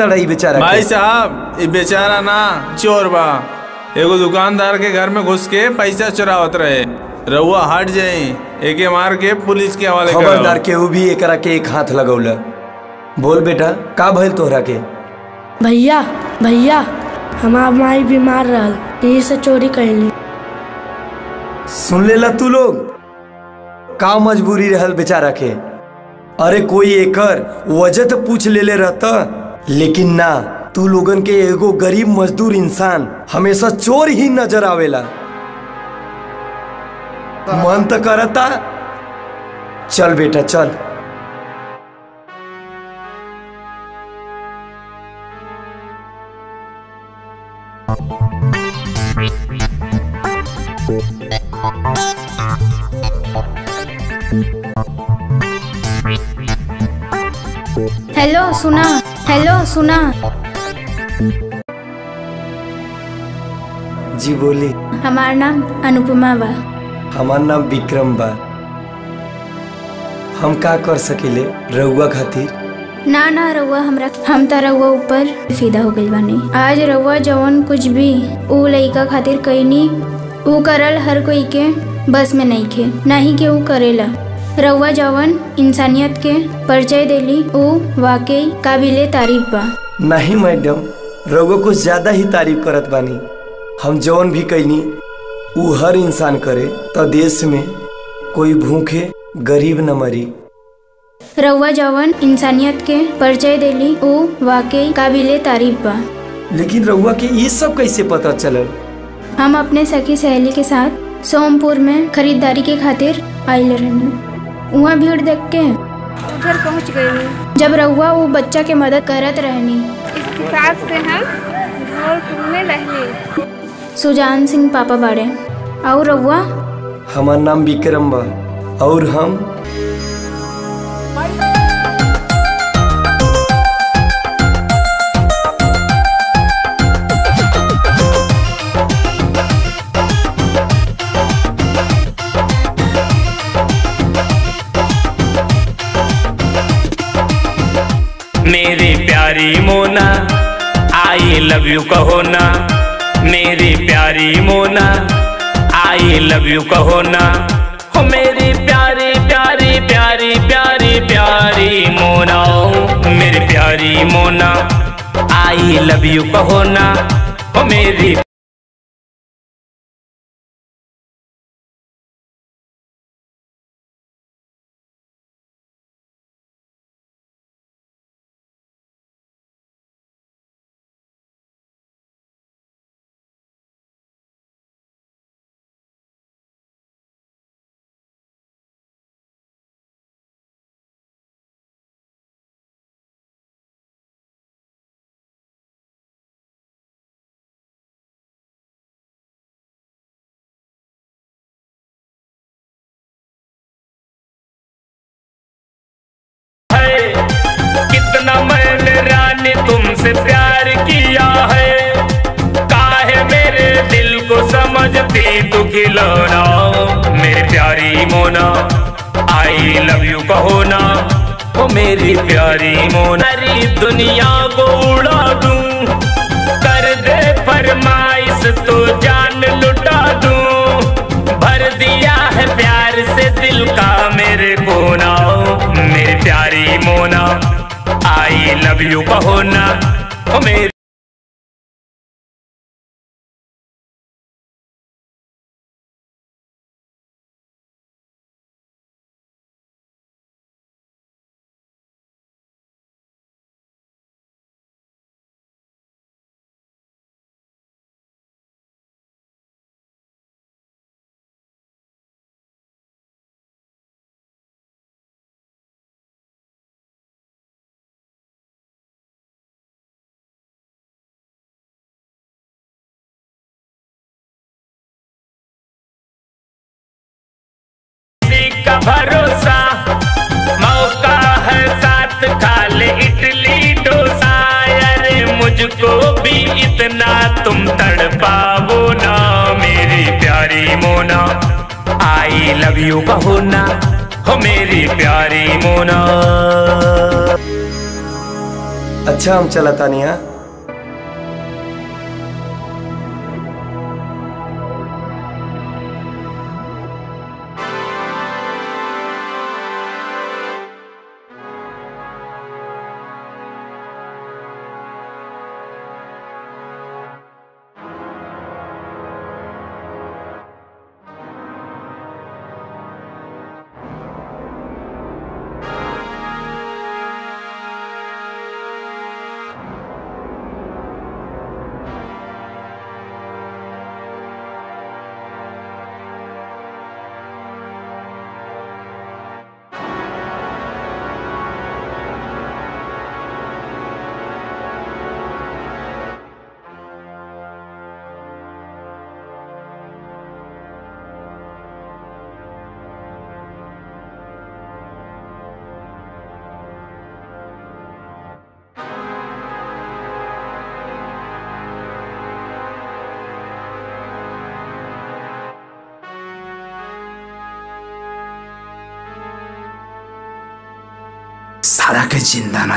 अड़ा ई बेचारा भाई साहब ये बेचारा ना चोर बा। एगो दुकानदार के घर में घुस के पैसा चुरावत रहे। रउआ हट जाई एके मार के पुलिस के हवाले खबरदार करो केहू भी एकरा के एक हाथ लगौला। बोल बेटा का भइल तोहरा के? भैया भैया हमार माई बीमार रहल यही से चोरी कैली। सुन लेला तू लोग? का मजबूरी रहल बेचारा के? अरे कोई एकर वजह तो पूछ लेले रहता। लेकिन ना, तू लोगन के एगो गरीब मजदूर इंसान, हमेशा चोर ही नज़र आवेला। मन तो करता। चल बेटा, चल। हेलो सुना। हेलो सुना। जी बोली हमार नाम अनुपमा बा। हमार नाम विक्रम बा। हम का कर सकीले रउआ खातिर? ना ना रउआ हमरा हम त रउआ ऊपर फिदा हो गइल बानी। आज रउआ जवन कुछ भी ऊ लइका खातिर कईनी ऊ करल हर कोई के बस में नहीं खे नहीं के ऊ करेला। रउआ जवन इंसानियत के परिचय देली ऊ वाकई काबिले तारीफ़ बा। नहीं मैडम रउआ कुछ ज़्यादा ही तारीफ़ करत बानी। हम जौन भी कैनी ऊ हर इंसान करे तो देश में कोई भूखे गरीब न मरी। रउआ जवन इंसानियत के परिचय देली ऊ वाकई काबिले तारीफ़ बा। लेकिन रउआ के ये सब कैसे पता चलल? हम अपने सखी सहेली के साथ सोमपुर में खरीदारी के खातिर आइल रहनी। वहाँ भीड़ देख के। उधर पहुँच गई जब रउआ वो बच्चा के मदद करत रहनी। इस किताब से हम में रहने सुजान सिंह पापा बाड़े। और रउआ हमार नाम विक्रम बा। और हम प्यारी मोना आई लव यू कहो ना। मेरी प्यारी मोना आई लव यू कहो ना। हो मेरी प्यारी प्यारी प्यारी प्यारी प्यारी मोना मेरी प्यारी मोना आई लव यू कहो ना। हो मेरी खिलौना मेरी प्यारी मोना आई लव यू कहो ना। ओ मेरी प्यारी मोना सारी दुनिया को उड़ा दूँ। कर दे फरमाइश तो जान लुटा दूँ। भर दिया है प्यार से दिल का मेरे कोना। मेरी प्यारी मोना आई लव यू कहो ना। ओ मेरी भरोसा। मौका है साथ खा इडली डोसा। अरे मुझको भी इतना तुम तड़पाओ ना, मेरी प्यारी मोना। आई लव यू कहो ना हो मेरी प्यारी मोना। अच्छा हम चला तानिया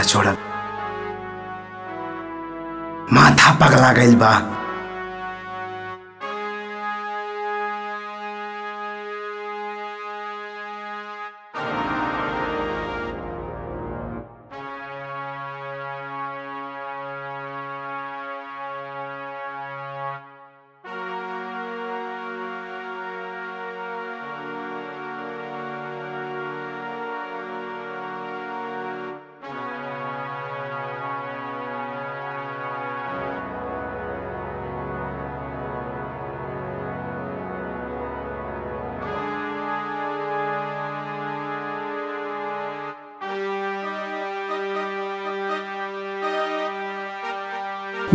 छोड़ब माथा पगला गई बा।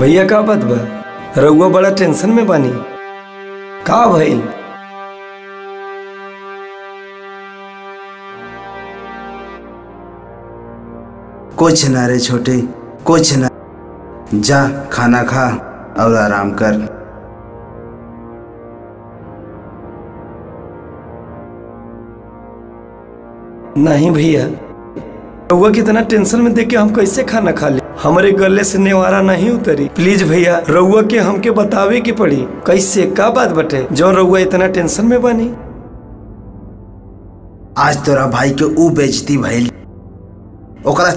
भैया का बात बा रउआ बड़ा टेंशन में बानी। का भइल? कुछ ना रे छोटे कुछ ना। जा खाना खा और आराम कर। नहीं भैया रउआ कितना टेंशन में देख के हम कैसे खाना खा ले? हमारे गले से नेवारा नहीं उतरी। प्लीज़ भैया रउआ के हमके बतावे की पड़ी कैसे का बात बटे? जो रउआ इतना टेंशन में बानी? आज तोरा भाई के ऊ बेजती भइल। ओकरा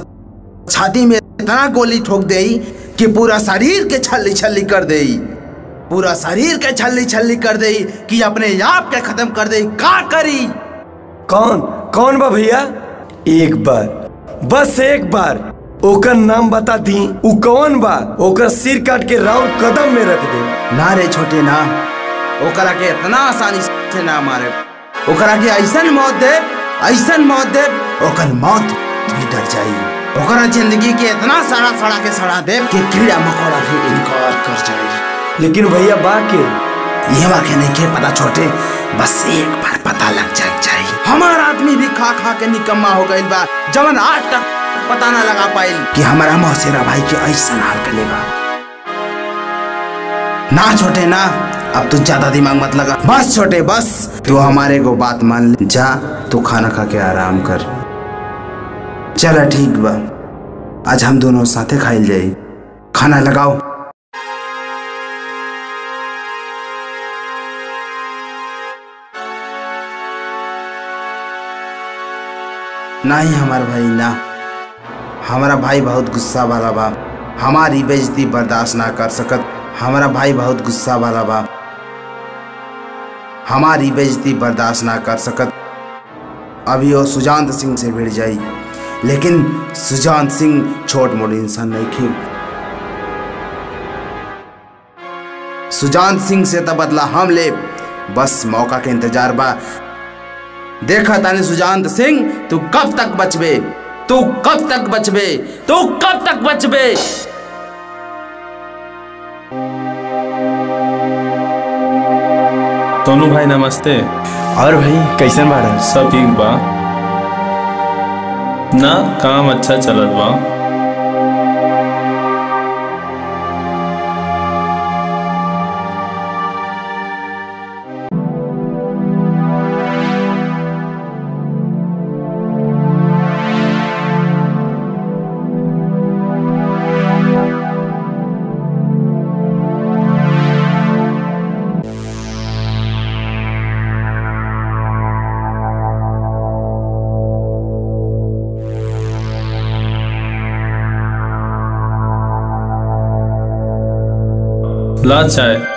छाती में इतना गोली ठोक देई कि पूरा शरीर के छल्ली छल्ली कर देई। पूरा शरीर के छल्ली छल्ली कर देई कि अपने आप के खत्म कर देई। का करी? कौन? कौन बा भैया? एक बार। बस एक बार। ओकर नाम बता दी उ कौन बा? ओकर सिर काट के राउंड कदम में रख दे। ना रे छोटे ना ओकरा के इतना आसानी से ना मारे। ओकरा के ऐसन मौत दे ऐसन मौत दे ओकर मौत भी डर जाई। ओकरा ज़िंदगी के इतना सड़ा सड़ा के सड़ा दे कि कीड़ा मकोड़ा भी इनकार कर जाए लेकिन भैया बा के ये वाके नहीं के पता छोटे बस एक बार पता लग जाए चाहिए हमारा आदमी भी खा खा के निकम्मा हो गइल बा जवन आज तक पता ना लगा पाइल कि हमारा मौसेरा भाई के ऐसा हाल कर बा ना छोटे ना, अब तू ज़्यादा दिमाग मत लगा। बस छोटे, बस। तू हमारे को बात मान ले। जा, तू खाना खा के आराम कर। चला ठीक बा। आज हम दोनों साथे खाइल जाई। खाना लगाओ। नहीं हमार भाई, ना। हमारा भाई बहुत गुस्सा वाला बा। हमारी बेइज्जती बर्दाश्त ना कर सकत। हमारा भाई बहुत गुस्सा वाला बा। हमारी बेइज्जती बर्दाश्त ना कर सकत। अभी वो सुजांत सिंह से भिड़ जाई। लेकिन सुजांत सिंह छोट मोट इंसान नहीं खे सुजांत सिंह से तो बदला हम ले। बस मौका के इंतज़ार बा। देखा ताने सुजांत सिंह, तू कब तक बचबे? तू कब तक बचबे? तू कब तक बचबे? तोनू भाई नमस्ते। और भाई कैसे बाड़ा सब ठीक बा। ना काम अच्छा चलत बा। ला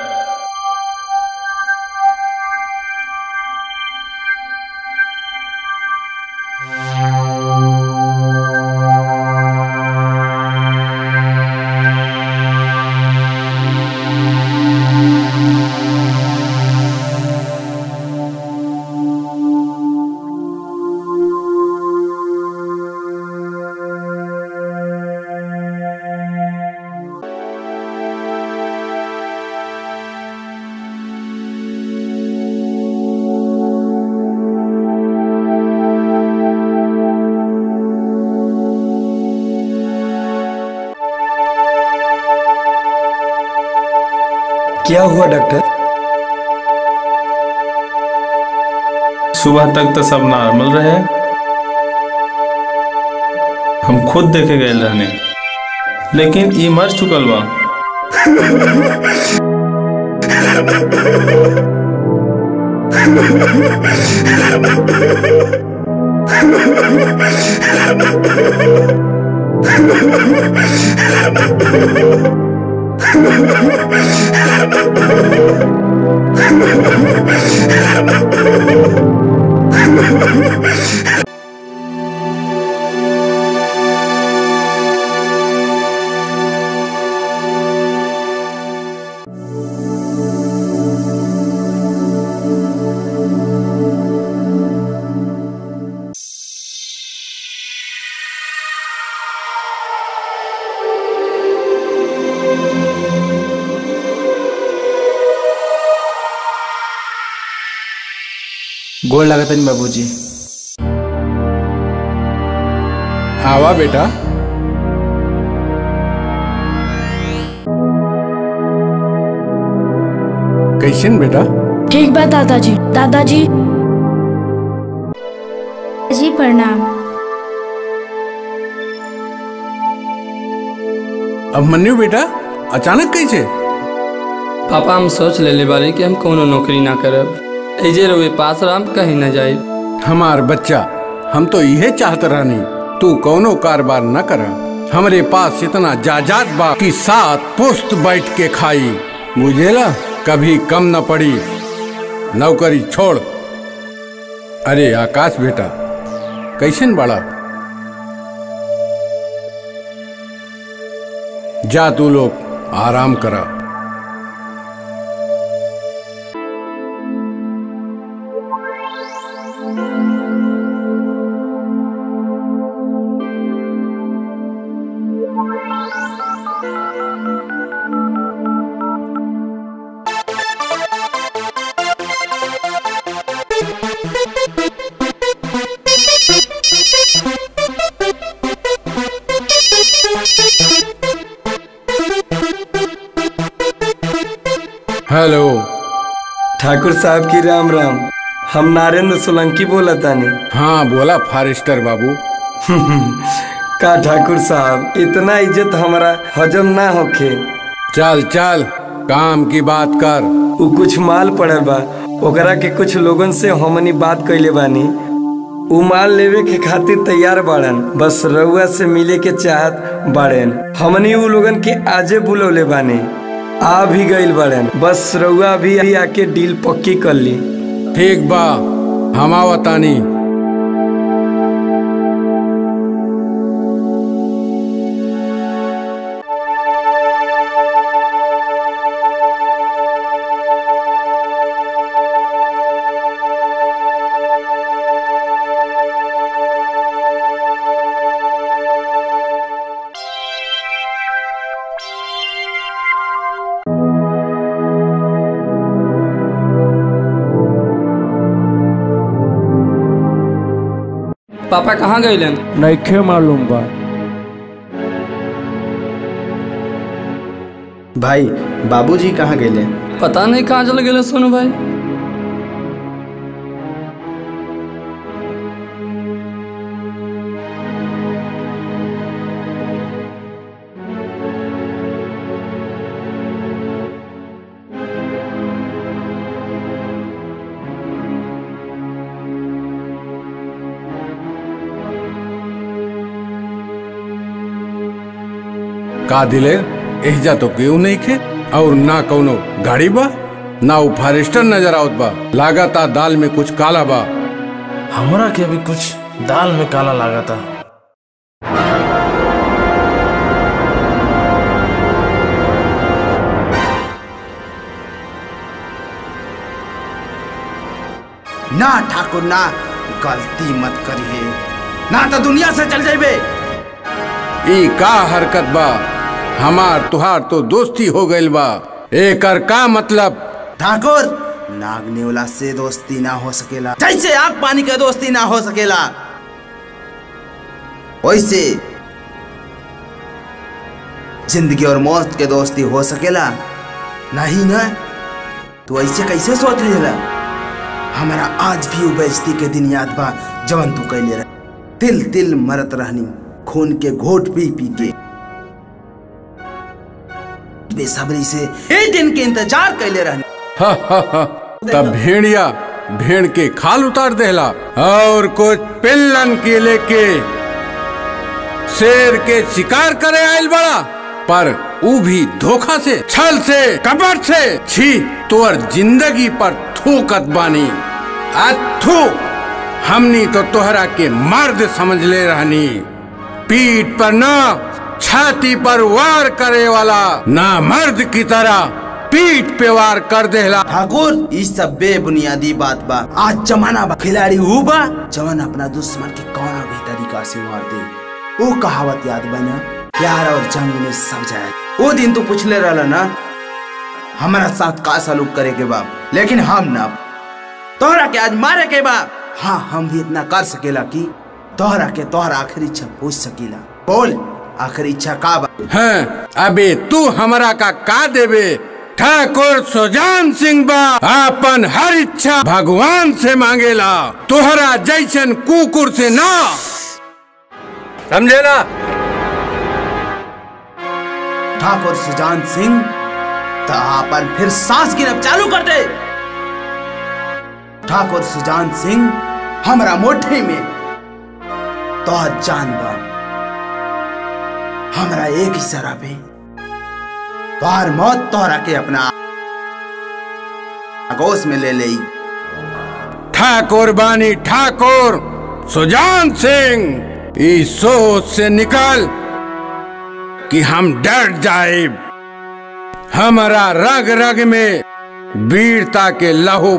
क्या हुआ डॉक्टर सुबह तक तो सब नॉर्मल रहे। हम खुद देखे गए रहने। लेकिन ई मर चुकल बा। ファンの人はもう無視。गोड़ लागतन बाबूजी। आवा बेटा। कैसन बेटा? ठीक बा दादाजी। दादाजी। जी प्रणाम। अब मन्यू बेटा अचानक कैसे? पापा हम सोच ले ले बानी कि हम कोनो नौकरी ना करब। ऐजे रहुए पास राम कहीं ना जाए। हमार बच्चा, हम तो यह चाहत रहनी, तू कौनो कारोबार न कर। हमारे पास इतना जायदाद बा कि सात पुस्त बैठ के खाई। बुझेला? कभी कम न पड़ी। नौकरी छोड़। अरे आकाश बेटा, कैसन बड़ा? जा तू लोग आराम करा। ठाकुर साहब की राम राम। हम नारेंद्र सोलंकी बोला तानी। हाँ बोला फॉरेस्टर बाबू। का ठाकुर साहब इतना इज़्ज़त हमारा हजम ना होखे। चल चल काम की बात कर। उ कुछ माल पड़ल बा ओकरा के कुछ लोगन से हमनी बात कैले बानी। उ माल लेवे के खातिर तैयार बाड़न बस रउआ से मिले के चाहत बाड़न। हमनी उ लोगन के आजे बुलौले बानी। आ भी गइल बड़े बस रउआ भी आके डील पक्की कर ली। ठीक बा, हम आवतानी। पापा कहाँ गइलन नइखे मालूम बा। भाई बाबूजी कहाँ गेले पता नहीं कहाँ चल गए सोनू भाई। का दिले एहजा तो केहू नहीं खे और ना कौनो गाड़ी बा ना उ फॉरेस्टर नज़र आवत बा। लागता दाल में कुछ काला बा। हमरा के भी कुछ दाल में काला लागा था ना ठाकुर ना गलती मत करिए। ना तो दुनिया से चल जाइबे। ई का हरकत बा? हमार तुहार तो दोस्ती हो गइल बा। एकर का मतलब? ठाकुर नाग नेवला से दोस्ती ना हो सकेला। जैसे आग पानी के दोस्ती ना हो सकेला। वैसे ज़िंदगी और मौत के दोस्ती हो सकेला। नहीं ना? तू ऐसे कैसे सोच लेला हमारा आज भी बेइज्जती के दिन याद बा, जवन तू कैले रह। तिल तिल मरत रहनी, खून के घोट पी पी के। बेसब्री से एक दिन के इंतज़ार कैले रहनी। हा, हा, हा। तब भेड़िया भेड़ के खाल उतार देला और कुछ पिल्लन के लेके शेर के शिकार करे आयल बड़ा। पर ऊ भी धोखा से छल से कपट से छी तोर ज़िंदगी पर थूकत बानी। अथू हमनी तो तोहरा के मर्द समझ ले रहनी। पीठ पर ना छाती पर वार करे वाला ना मर्द की तरह पीठ पे वार कर देला। ठाकुर इस सब बेबुनियादी बात बा। आज जमाना बा। खिलाड़ी हु बा, जवन अपना दुश्मन के कौना भी तरीका से मार दे। वो कहावत याद बना, प्यार और जंग में सब जाए। वो दिन तू पूछले रहला ना, हमारा साथ का सलूक करे के बा, लेकिन हम ना। तोहरा के आज मारे के बाप हाँ हम भी इतना कर सकेला कि तोहरा के तोहरा आखिरी इच्छा पूछ सकेला। बोल। आखिरी इच्छा का बा। हैं अबे तू हमारा का का देवे ठाकुर सुजान सिंह बा अपन हर इच्छा भगवान से मांगेला। तोहरा जैसन कुकुर से ना। समझे ना? ठाकुर सुजान सिंह तो अपन फिर सांस गिरब चालू कर दे। ठाकुर सुजान सिंह हमरा मोठे में तोहर जान बा। हमरा एक ही सरा पे। तोहर मौत तोहरा के अपना आगोश में ले ले ठाकुर बानी, ठाकुर, सुजान सिंह इस सोच से निकल कि हम डर जाए हमारा रग रग में वीरता के लहू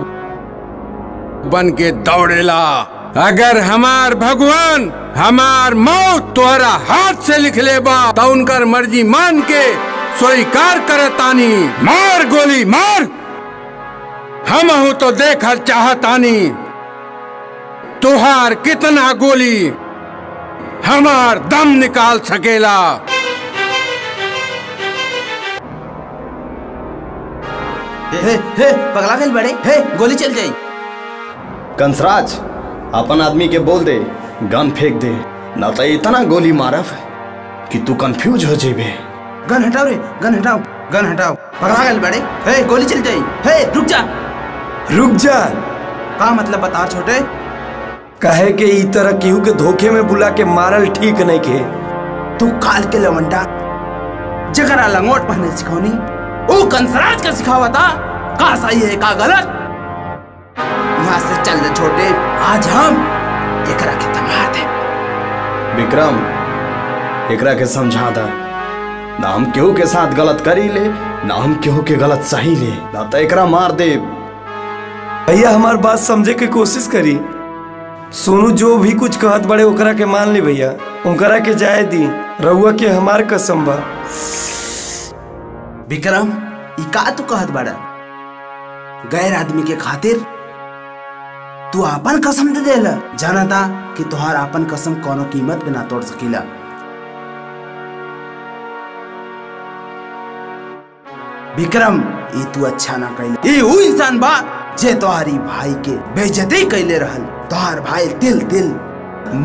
बन के दौड़ेला। अगर हमार भगवान हमार मौत तुहरा हाथ से लिख ले बा तो उनकर मर्ज़ी मान के स्वीकार करतानी मार गोली मार। हम हूँ तो देखल चाहतानी तुहार कितना गोली हमार दम निकाल सकेला। हे हे पगला गल बड़े। हे गोली चल जाई। कंसराज अपन आदमी के बोल दे गन फेंक दे। न तो इतना गोली मारब कि तू कंफ्यूज हो जेबे। गन हटाओ रे गन हटाओ गन हटाओ। पगला गल बड़े। हे गोली चल जाई। हे रुक जा। रुक जा। का मतलब बता छोटे? कहे के ई तरह केहू के धोखे में बुला के मारल ठीक नहीं के। तू काल के लवंडा जगरा लंगोट पहने सिखौनी ओ कंसराज का सिखावा था का सही है का गलत? यहाँ से चल दे छोटे। आज हम एकरा के तमार दे। विक्रम एकरा के समझा दा ना हम केहू के साथ गलत करी ले ना हम केहू के गलत सही ले। ना तो एकरा मार दे। भैया हमार बात समझे के कोशिश करी। सोनू जो भी कुछ कहत बड़े ओकरा के मान ली भैया। ओकरा के जाए दी। रउआ के हमार कसम बा। विक्रम ई का तू कहत बड़ा? गैर आदमी के खातिर तू अपन कसम दे देला। जाना था कि तुहार अपन कसम कोनो कीमत पे ना तोड़ सकीला। विक्रम, ई तू अच्छा ना कैले ई ऊ इंसान बा जे तोहारी भाई के बेइज्जती कैले रहल। तोहार भाई तिल तिल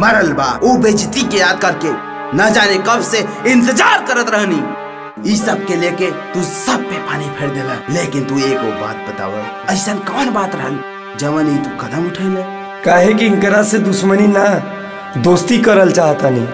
मरल बा। ऊ बेइज्जती के याद करके न जाने कब से इंतज़ार करत रहनी। ई सब के लेके तू सब पे पानी फेर देला। लेकिन तू एक बात बताव ऐसा कौन बात रहल? जवानी तू कदम उठेल? काहे कि इनकरा से दुश्मनी ना दोस्ती करल चाहता नहीं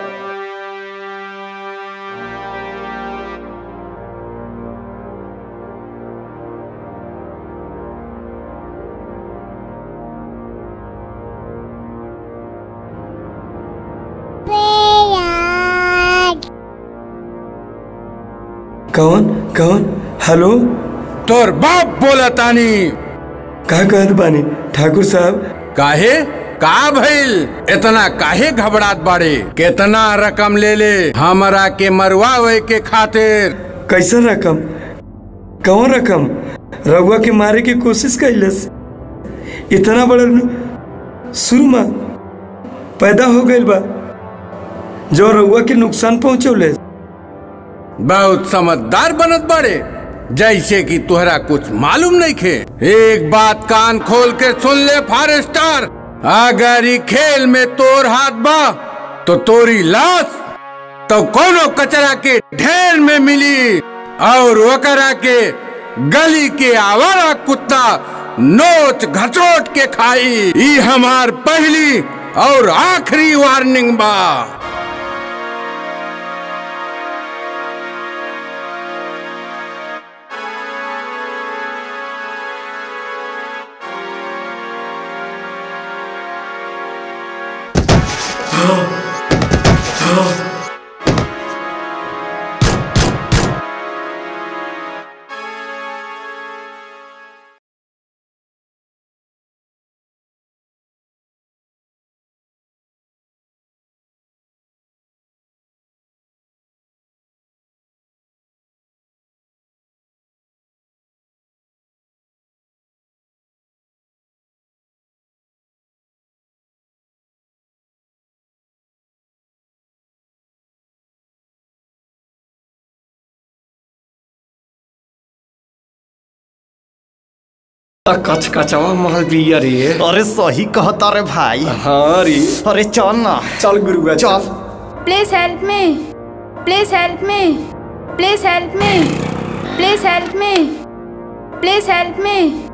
कौन कौन? हेलो? तोर बाप बोला तानी का कहत बानी? ठाकुर साहब। काहे? का भइल? इतना काहे घबरात बाड़े? कितना रकम ले ले हमरा के मरवावे के खातिर। कैसन रकम? कौन रकम? रघुआ के मारे की कोशिश कैलस इतना बड़ा सुरमा पैदा हो गइल बा जो रघुआ के नुकसान पहुंचौले बहुत समझदार बनत बाड़े। जैसे कि तुहरा कुछ मालूम नहीं खे। एक बात कान खोल के सुन ले, फॉरेस्टर। अगर ई खेल में तोर हाथ बा तो तोरी लाश तो कोनो कचरा के ढेर में मिली। और वकरा के गली के आवारा कुत्ता नोच घचोट के खाई। ई हमार पहली और आखिरी वार्निंग बा। Oh. no. कच कचवा महल बिया रे अरे सही कहता रे भाई। हाँ रे। अरे चल ना। चल गुरुआ चल। Please help me please help me please help me please help me please help me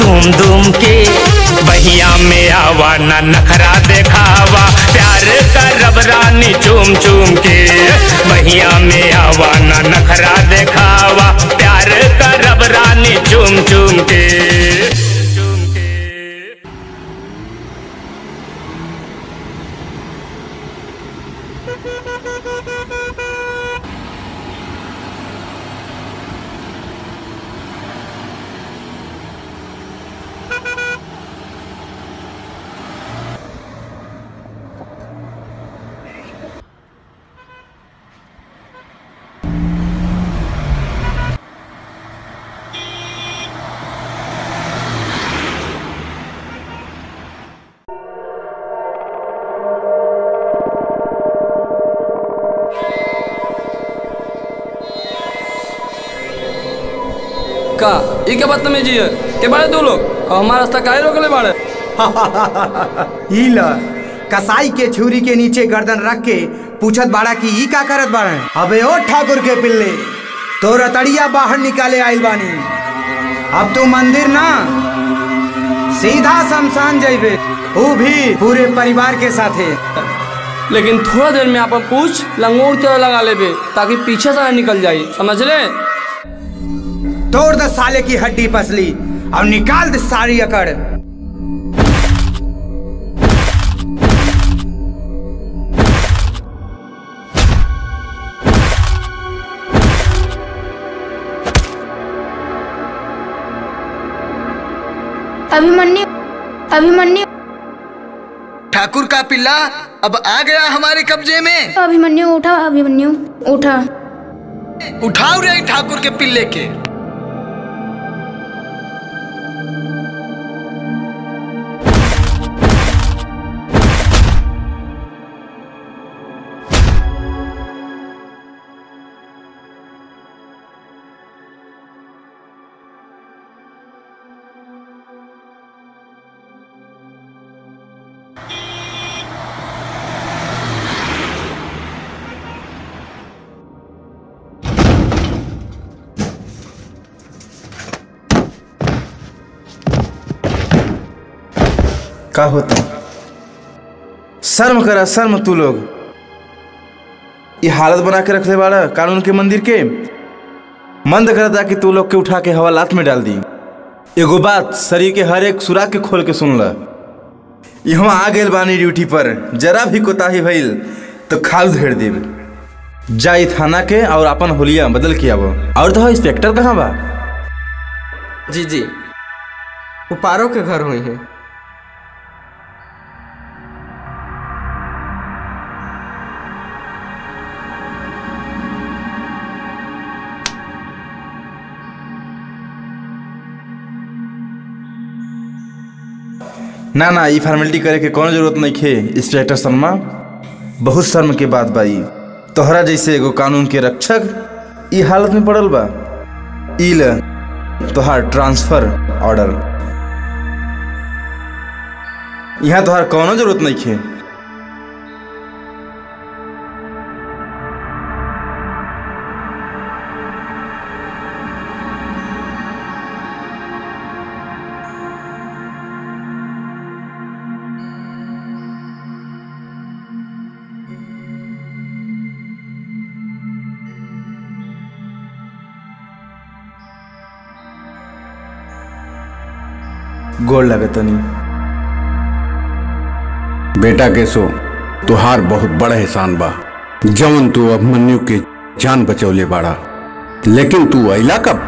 धूम धूम के बहिया में आवा ना नखरा देखावा प्यार का रब रानी चूम चूम के बहिया में आवा ना नखरा देखावा प्यार का रब रानी चूम चूम का बदतमीजी है। के बारे दो लोग? और हमारा रास्ता काहे ई ल कसाई के छुरी के नीचे गर्दन रख के पूछत बाड़ा कि ई का करत बाड़े? अबे ओ ठाकुर के पिल्ले तो रतड़िया बाहर निकाले आइल बानी। अब तू मंदिर ना सीधा शमशान जइबे वो भी पूरे परिवार के साथे। लेकिन थोड़ा देर में आप पूछ लंगोर के लगा लेबे ताकि पीछे से निकल जाई समझ ले तोड़ दे साले की हड्डी पसली। और निकाल दे सारी अकड़। अभिमन्यु अभिमन्यु। ठाकुर का पिल्ला अब आ गया हमारे कब्जे में। अभिमन्यु उठा अभिमन्यु उठा। उठाओ रे ठाकुर के पिल्ले के। का होता शर्म करा शर्म तू लोग। ये हालत बना के रखले बाड़ा कानून के मंदिर के मंद कर दा कि तू लोग के उठा के हवालात में डाल दी। एगो बात शरीर के हर एक सुराग के खोल के सुन ला। यहाँ आ गए बानी ड्यूटी पर, जरा भी कोताही भइल तो खाल धेड़ देब। जाई थाना के और अपन होलिया बदल के आबो। और तो इंस्पेक्टर कहाँ बा? जी जी। वो पारो के घर हुई है। ना ना फॉर्मेलिटी करे के कोनो ज़रूरत नहीं खे इंस्पेक्टर शर्मा। बहुत शर्म के बात बाई। तोहरा जैसे एगो कानून के रक्षक इ हालत में पड़ल बा। इल तोहार ट्रांसफ़र ऑर्डर यहाँ तोहार कोनो ज़रूरत नहीं खे। गोड़ लगतनी बेटा केसो तुहार बहुत बड़ा एहसान बा। जवन तू अभिमन्यु के जान बचौले बाड़ा। लेकिन तू अइला कब?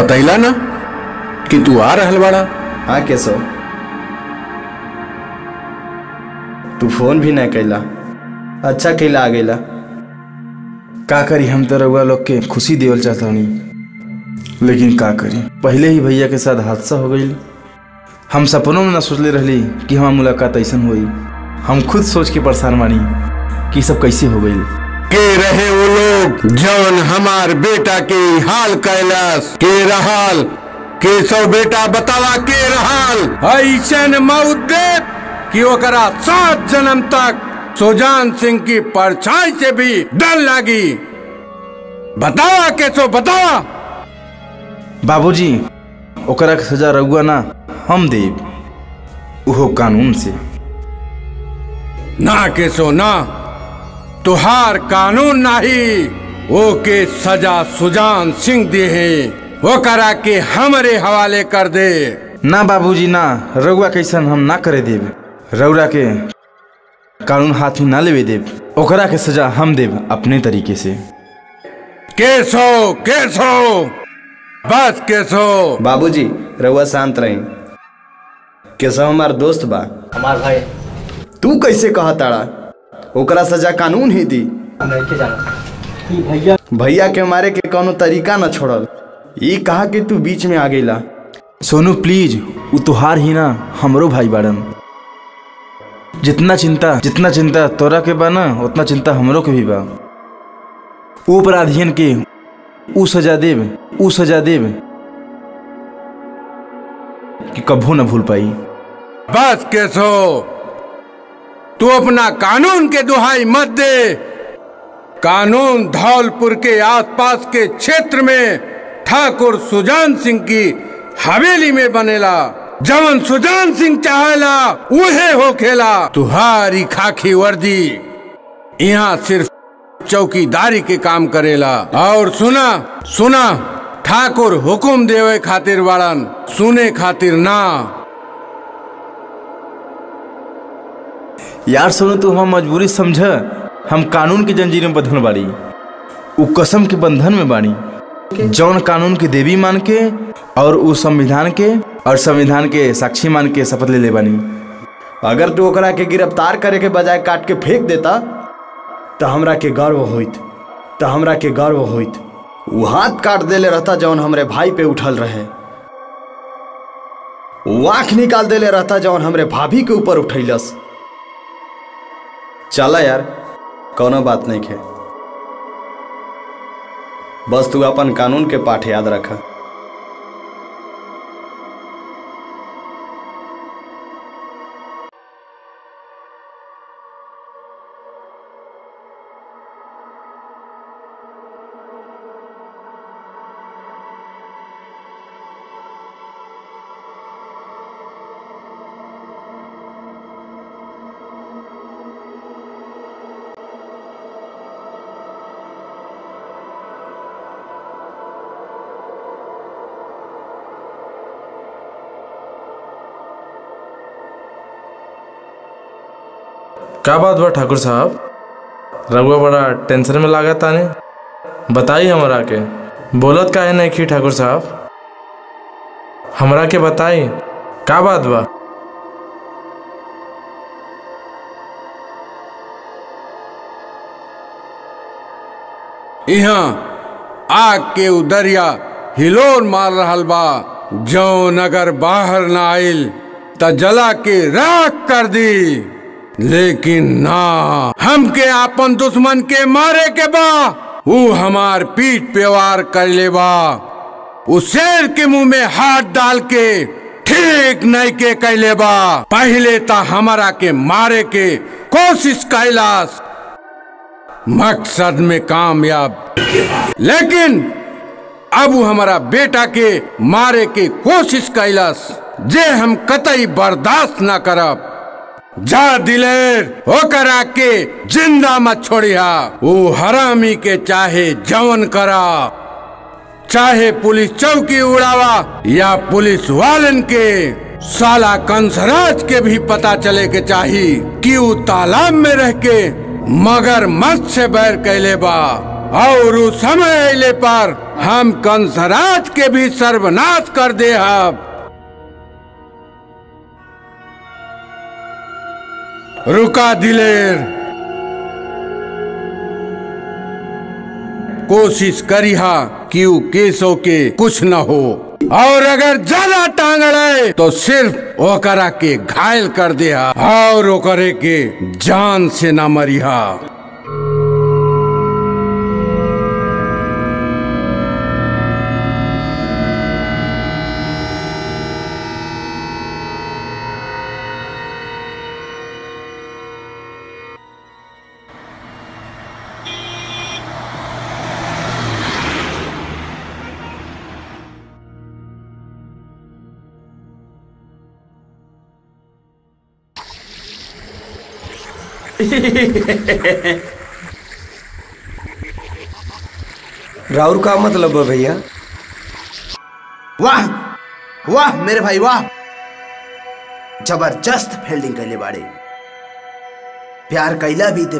बतैला ना कि तू आ रहल बाड़ा। हाँ केसो तू फ़ोन भी नहीं कैला अच्छा कैला आ गईला का करी हम तो रउआ लोग के खुशी देवल चाहतानी लेकिन का करी पहले ही भैया के साथ हादसा हो गई हम सपनों में ना सोचले रहली कि हमार मुलाकात ऐसन हुई। हम खुद सोच के परेशान बानी कि सब कैसे हो गई के रहे वो लोग जौन हमार बेटा के हाल कैलाश के रहाल? केशव बेटा बतावा के रहाल? ऐसन मौत दे कि ओकरा सात जन्म तक सुजान सिंह की परछाई से भी डर लगी। बतावा केशव बतावा। बाबूजी ओकरा के सजा रहुआ ना हम देब उहो कानून से। ना केसो ना तुहार कानून नाही ओके सजा सुजान सिंह दे है वो करा के हमरे हवाले कर दे। ना बाबूजी ना रउआ कैसन हम ना करे देव रउरा के कानून हाथ में ना लेवे देव ओकरा के सजा हम देव अपने तरीके से। केसो केसो बस केसो बाबूजी रउआ शांत रही। केसव हमार दोस्त बा। हमार भाई। तू कैसे कहा ताड़ा? ओकरा सजा कानून ही दी। भैया? भैया के मारे के कोनो तरीका न छोड़ल। ये कहा कि तू बीच में आ गईला सोनू प्लीज़ उ तुहार ही ना हमरो भाई बाड़न। जितना चिंता जितना चिंता तोरा के बा ना उतना चिंता हमरो के भी बा। ऊ अपराधियन के ऊ सजा देब ऊ सजा देब। कि कभू न भूल पाई। बस केसो तू अपना कानून के दुहाई मत दे। कानून धौलपुर के आसपास के क्षेत्र में ठाकुर सुजान सिंह की हवेली में बनेला। जवन सुजान सिंह चाहेला, उहे हो खेला। तुहारी खाकी वर्दी यहाँ सिर्फ़ चौकीदारी के काम करेला। और सुना सुना, ठाकुर हुकुम देवे खातिर वाड़न, सुने खातिर ना। यार सुनो तू, हम मजबूरी समझ। हम कानून के जंजीर में बंधन बाड़ी उ कसम के बंधन में बाड़ी जौन कानून के देवी मान के, और उ संविधान के, और संविधान के साक्षी मान के शपथ ले ले बानी अगर तू ओकरा के गिरफ़्तार करे के बजाय काट के फेंक देता तो हमरा के गर्व होइत। तो हमरा के गर्व होइत। उ हाथ काट देले रहता जौन हमरे भाई पे उठल रहे। आँख निकाल देले रहता जौन हमरे भाभी के ऊपर उठैलस। चला यार कोनो बात नहीं है बस तू अपन कानून के पाठ याद रखा। क्या बात बा ठाकुर साहब? रघुआ बड़ा टेंशन में लागत ताने बताई हमरा के बोलत काहे नहीं की ठाकुर साहब? हमरा के बताई का बात बा यहाँ आग के उदरिया हिलोर मार रहल बा। जौन अगर बाहर ना आइल, त जला के राख कर दी। लेकिन ना। हमके आपन दुश्मन के मारे के बा। ऊ हमार पीठ पे वार कर ले बा शेर के मुँह में हाथ डाल के ठीक नहीं के कैले बा। पहले ता हमारा के मारे के कोशिश कैलाश मकसद में कामयाब। लेकिन अब हमारा बेटा के मारे के कोशिश कैलस जे हम कतई बर्दाश्त ना करब। जा दिलेर हो करा के ज़िंदा मत छोड़िया। वो हरामी के चाहे जवन करा, चाहे पुलिस चौकी उड़ावा या पुलिस वालन के, साला कंसराज के भी पता चले के चाही कि उ तालाब में रह के मगर मत से बैर कैले बा। और उस समय अले पर हम कंसराज के भी सर्वनाश कर दे हम रुका दिलेर। कोशिश करिहा कि केसों के कुछ न हो। और अगर ज़्यादा टांग रहे तो सिर्फ़ ओकरा के घायल कर दिया और ओकरे के जान से ना मरिहा राउर का मतलब है भैया। वाह वाह, मेरे भाई, वाह। ज़बरदस्त फील्डिंग कैले बाड़े प्यार कैला भी ते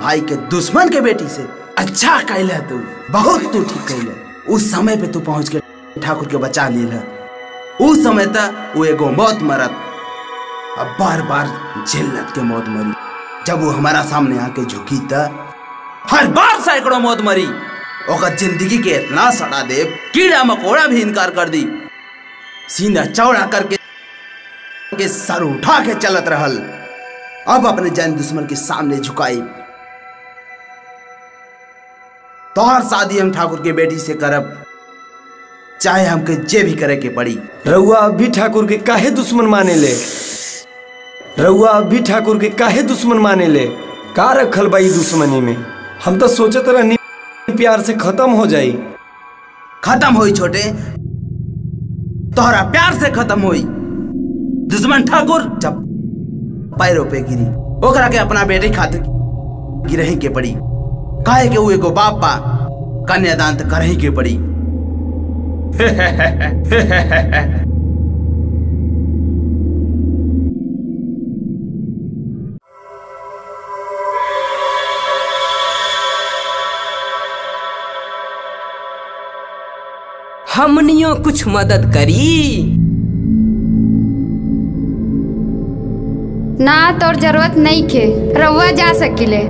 भाई के दुश्मन के बेटी से। अच्छा कैला तू, बहुत तू ठीक कैला। उस समय पे तू पहुँच के ठाकुर के बचा लेला। उस समय तक वो एगो मौत मरत। अब बार बार झेलत के मौत मरी। जब वो हमारा सामने आके झुकी त, हर बार सैकड़ों मौत मरी। और ज़िंदगी के इतना सड़ा दे कीड़ा मकोड़ा भी इनकार कर दी। सीना चौड़ा करके, के सर उठा के चलत रहल। अब अपने जैन दुश्मन के सामने झुकाई। तोहर शादी हम ठाकुर के बेटी से करब, चाहे हमके जे भी करे के पड़ी। रउआ अब भी ठाकुर के काहे दुश्मन माने ले रउआ अब भी ठाकुर के काहे दुश्मन माने ले? का रखल बा दुश्मनी में? हम तो सोचत रहनी प्यार से खत्म हो जाई। खत्म होई छोटे। तोहरा प्यार से खत्म होई। दुश्मन ठाकुर जब पैरों पे गिरी ओकरा के अपना बेटे खातिर गिरही के पड़ी। काहे के उ एगो बाप बा कन्यादान तो करही के पड़ी। हमनियो कुछ मदद करी। ना तोर ज़रूरत नहीं खे। रउआ जा सकिले।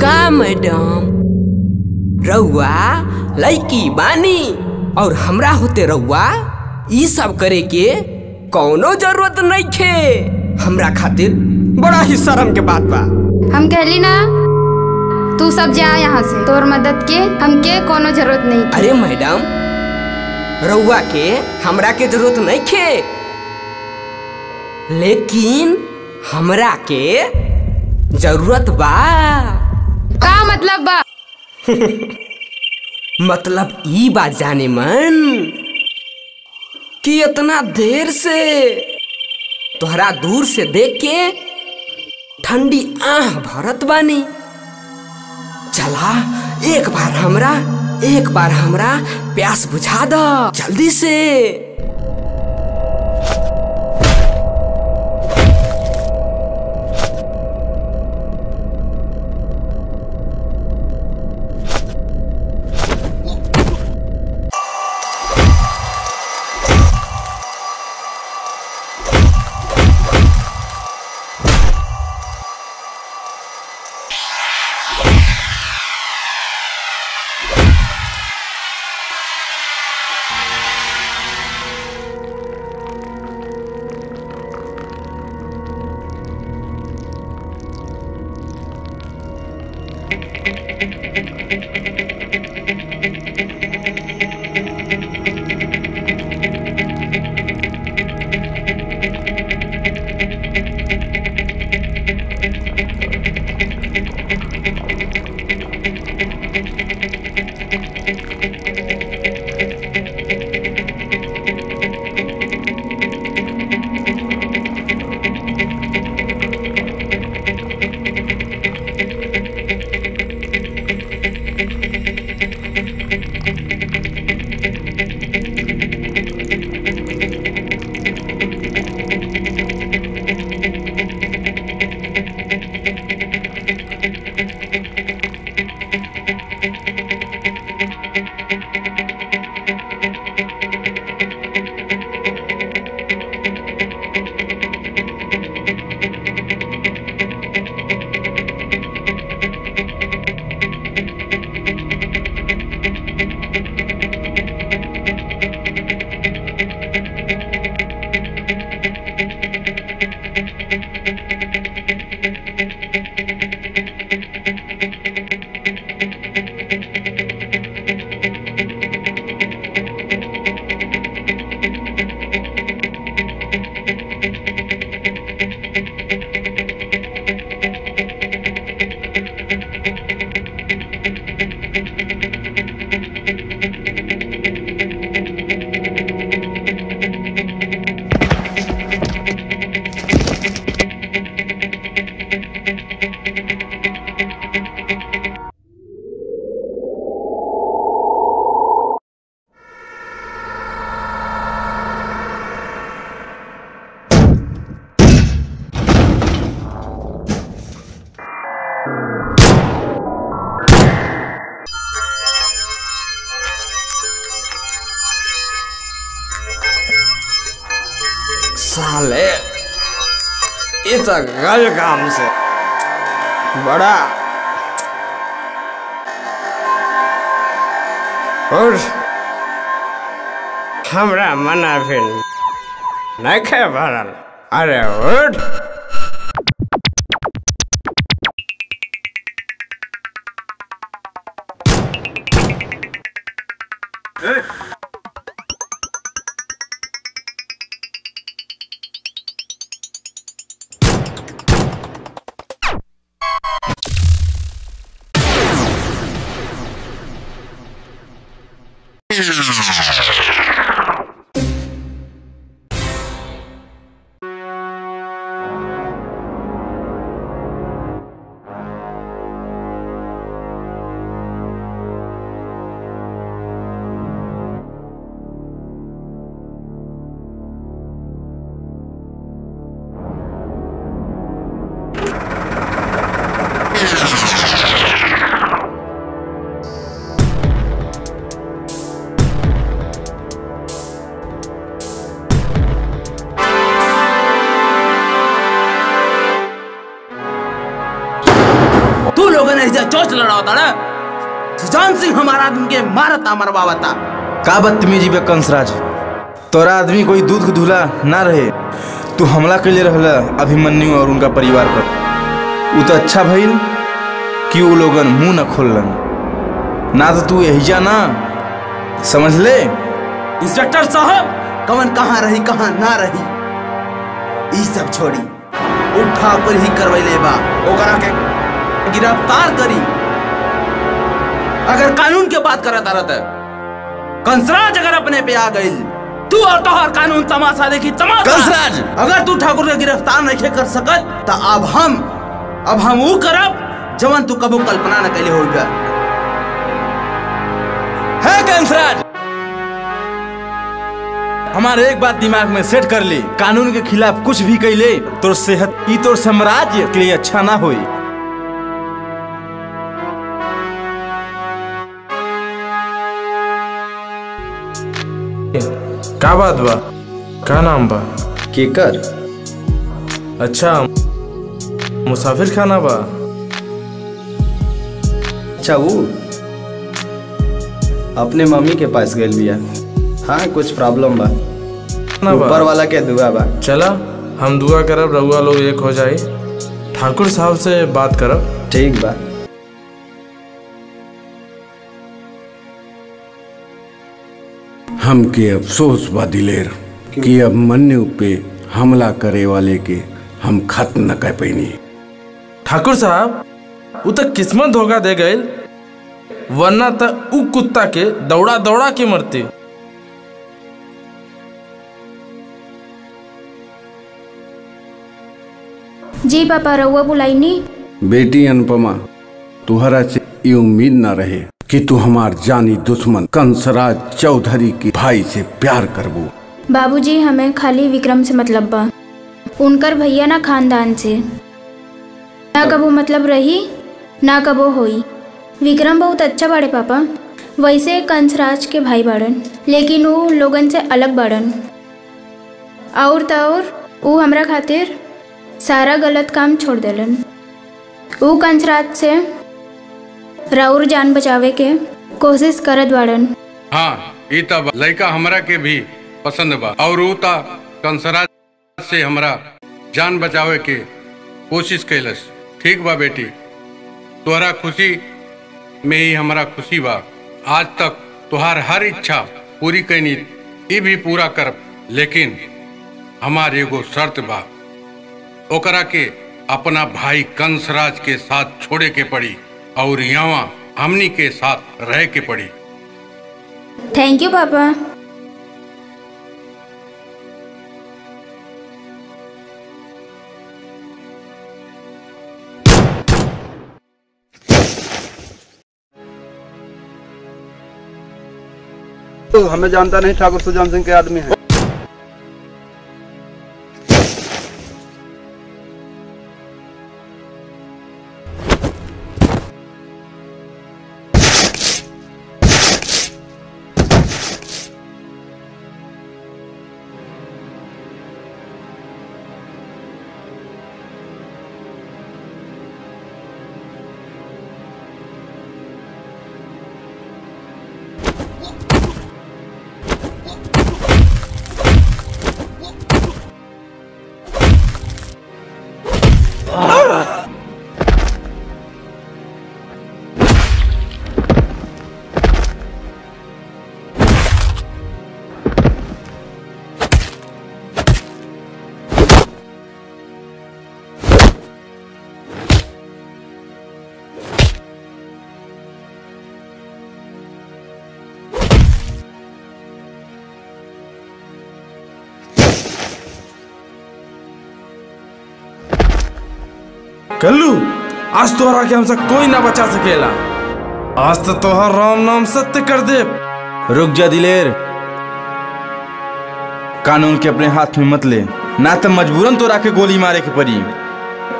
का मैडम रउआ लड़की बानी। और हमरा होते रउआ ई सब करे के कौनो ज़रूरत नहीं खे। हमरा खातिर बड़ा ही शर्म के बात बा। हम कहली ना तू सब जा यहाँ से। तोर मदद के हमके कोनो ज़रूरत नहीं। अरे मैडम रउआ के हमरा के ज़रूरत नहीं खे। लेकिन हमरा के ज़रूरत बा। का मतलब बा? मतलब ई बात जाने मन कि इतना देर से तोहरा दूर से देख के ठंडी आह भरत बानी। चला एक बार हमरा एक बार हमरा प्यास बुझा दो। जल्दी से। मारता मरवावता का बदतमीजी बे कंसराज। तोरा आदमी कोई दूध धुला ना रहे। तू हमला के लिए रहला अभिमन्यु और उनका परिवार पर। वो तो अच्छा भइल कि वो लोगन मुँह न खोलन ना तो तू यही ना समझ ले? इंस्पेक्टर साहब कवन कहाँ रही कहाँ ना रही? ई सब छोड़ी। उठा पर ही करवैले बा। ओकरा के गिरफ़्तार करी। अगर कानून के बात करता रहता कंसराज अगर अपने पे आ गई तू और तोहर कानून तमाशा देखी तमाशा। कंसराज! अगर तू ठाकुर के गिरफ़्तार नहीं कर सकत तो अब हम अब हम वो करब जवन तू कबो कल्पना न कैले होगा है कंसराज! हमारे एक बात दिमाग में सेट कर ले कानून के खिलाफ कुछ भी कैले तो सेहत ई तो साम्राज्य के लिए अच्छा ना होई। का बात बा का नाम बा केकर अच्छा मुसाफिर खाना बा अच्छा वो अपने मम्मी के पास गए बिया हाँ कुछ प्रॉब्लम बा बा। ऊपर वाला के दुआ बा चला हम दुआ करब रउआ लोग एक हो जाई ठाकुर साहब से बात करब। ठीक बा हमके अफसोस बा दिलेर कि अब मन्यु पे हमला करे वाले के हम खत्म न कर पैनी। ठाकुर साहब उ तो किस्मत धोखा दे गए वरना तो उ कुत्ता के दौड़ा दौड़ा के मरते। जी पापा रउआ बुलाईनी बेटी अनुपमा तुहरा से ये उम्मीद ना रहे। कि तू हमार जानी दुश्मन कंसराज चौधरी के भाई से प्यार करबू। बाबूजी हमें खाली विक्रम से मतलब बा। उनकर भैया ना खानदान से। ना कबो मतलब रही ना कबो होई। विक्रम बहुत अच्छा बाड़े पापा। वैसे कंसराज के भाई बाड़न लेकिन वो लोगन से अलग बाड़न। और त और वो हमरा खातिर सारा गलत काम छोड़ देलन। वो कंसराज से राउर जान बचावे के कोशिश करत बाड़न। हाँ ई तब लड़का हमरा के भी पसंद बा। और ऊ कंसराज से हमरा जान बचावे के कोशिश कैलस ठीक बा बेटी। तोहरा खुशी में ही हमारा खुशी बा। आज तक तुहार हर इच्छा पूरी कैनी ई भी पूरा कर। लेकिन हमार एगो शर्त बा। ओकरा के अपना भाई कंसराज के साथ छोड़े के पड़ी। और यहाँ हमनी के साथ रह के पड़ी। थैंक यू पापा तो हमें जानता नहीं ठाकुर सुजान सिंह के आदमी है। कल्लू, आज तोहरा के हमसे कोई ना बचा सकेला। आज तो तोहर राम नाम सत्य कर दे रुक जा दिलेर। कानून के अपने हाथ में मत ले। ना तो मजबूरन तोरा के गोली मारे के पड़ी।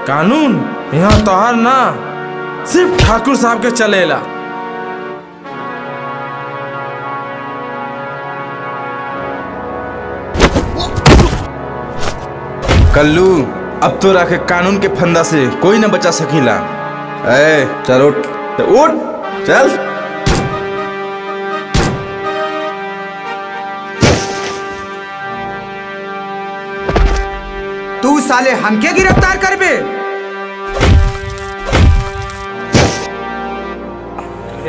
कानून? यहाँ तोहर ना। सिर्फ़ ठाकुर साहब के चलेला। कल्लू अब तो राखे कानून के फंदा से कोई न बचा सकीला। ए चल उठ। उठ। चल। तू साले हमके गिरफ़्तार कर करबे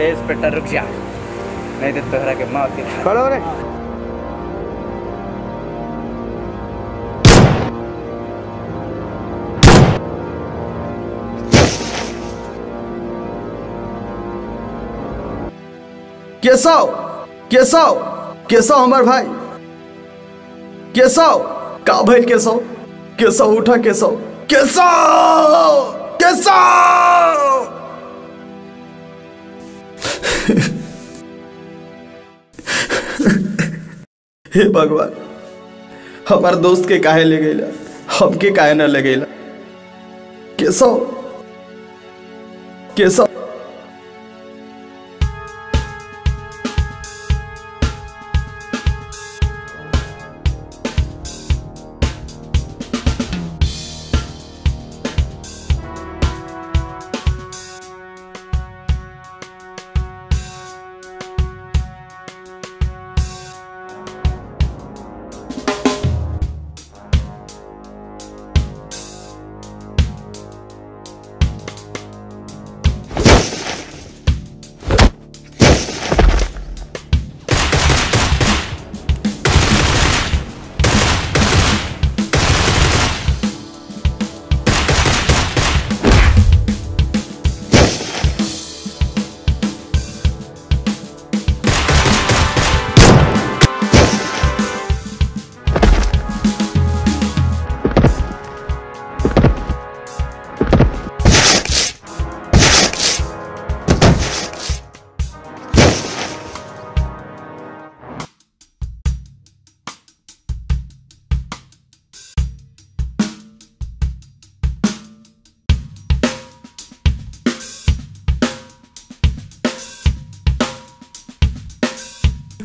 इंस्पेक्टर रुक जा। नहीं तो तोहरा के मौत के खड़ो रे। केशव केशव केशव हमार भाई। केशव, का भइल केशव? केशव उठा केशव। केशव केशव! हे भगवान, हमार दोस्त के काहे ले गईला हमके काहे ना ले गईला केशव केशव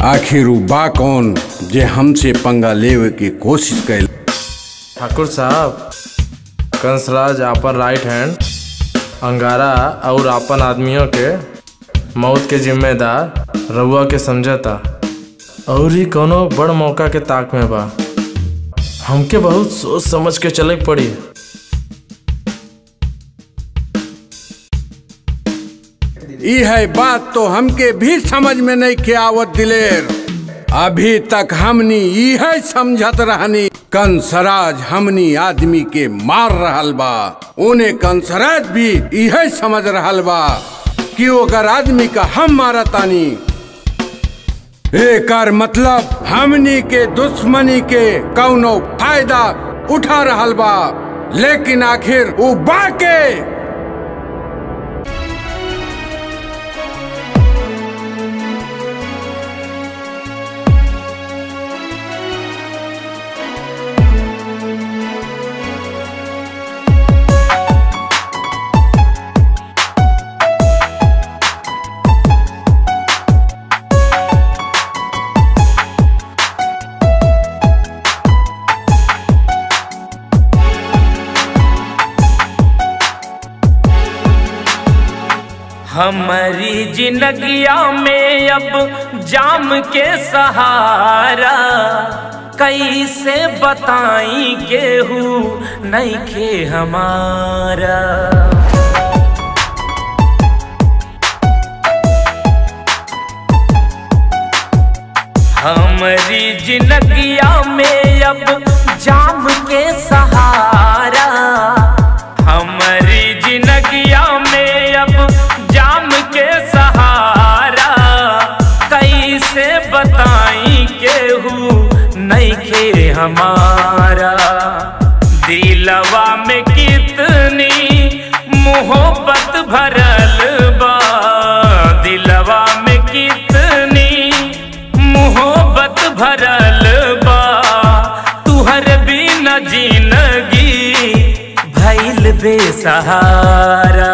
आखिर बा कौन जे हमसे पंगा लेवे की कोशिश कैल ठाकुर साहब, कंसराज अपन राइट हैंड अंगारा और अपन आदमियों के मौत के जिम्मेदार, रउआ के समझता। और ही कोनो बड़ मौका के ताक में बा। हमके बहुत सोच समझ के चले पड़ी। ई है बात तो हमके भी समझ में नहीं के आवत दिलेर। अभी तक हमनी ई है समझत रहनी, कंसराज हमनी आदमी के मार रहल बा। उन्हें कंसराज भी इहे समझ रहल बा कि ओकर आदमी का हम मारतानी एकर मतलब हमनी के दुश्मनी के कौनो फ़ायदा उठा रहल बा, लेकिन आखिर उ बाके जिंदगिया में अब जाम के सहारा। कैसे बताई केहू नहीं के हमारा। हमारी जिंदगिया में अब जाम के सहारा। हमारा। दिलवा में कितनी मोहब्बत भरल बा। दिलवा में कितनी मोहब्बत भरल बा। तुहर बिना ज़िंदगी भइल बेसहारा।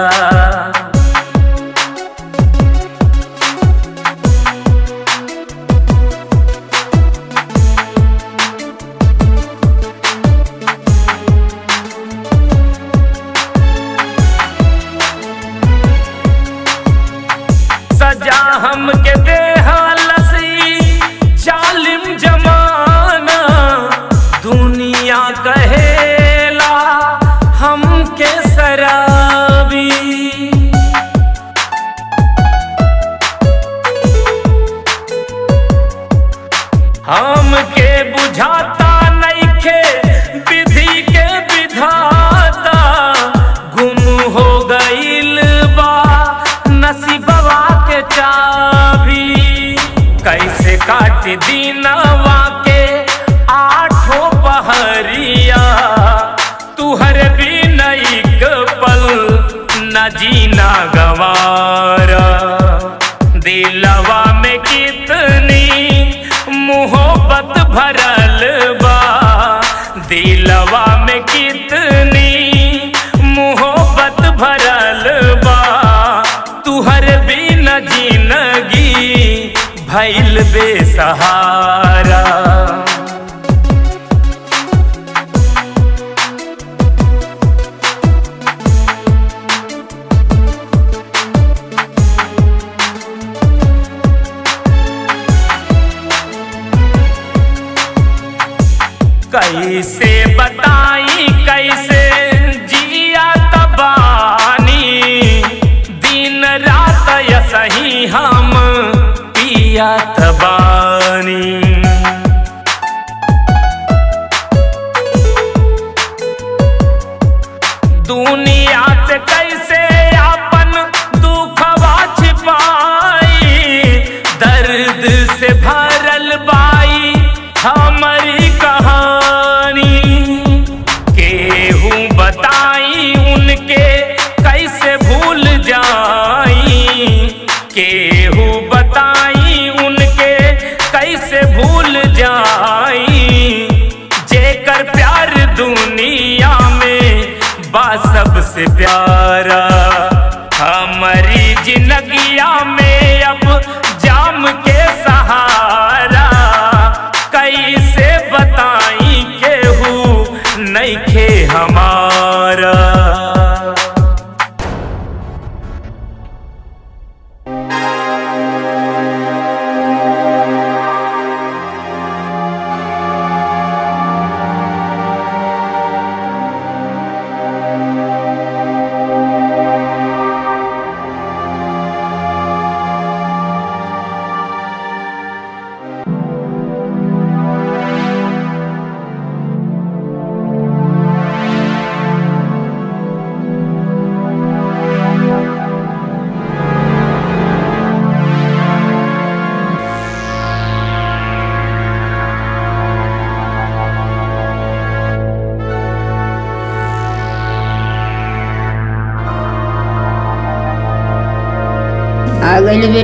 बेसहारा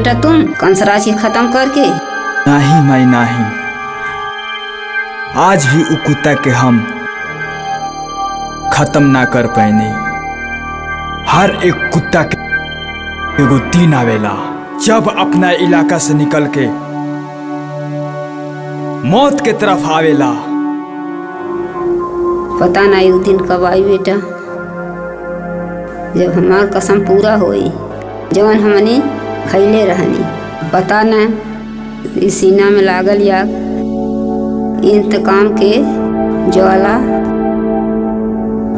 बेटा तुम कंसराजी खत्म करके। नहीं माई नहीं। आज भी उ कुत्ता के हम खत्म ना कर पाएनी हर एक कुत्ता के एगो दिन आवेला। जब अपना इलाका से निकल के मौत के तरफ़ आवेला। पता नहीं उस दिन कब आई बेटा। जब हमार कसम पूरा होई। जवन हमनी खैले रहनी। पता न सीना में लागल या इंतकाम के ज्वाला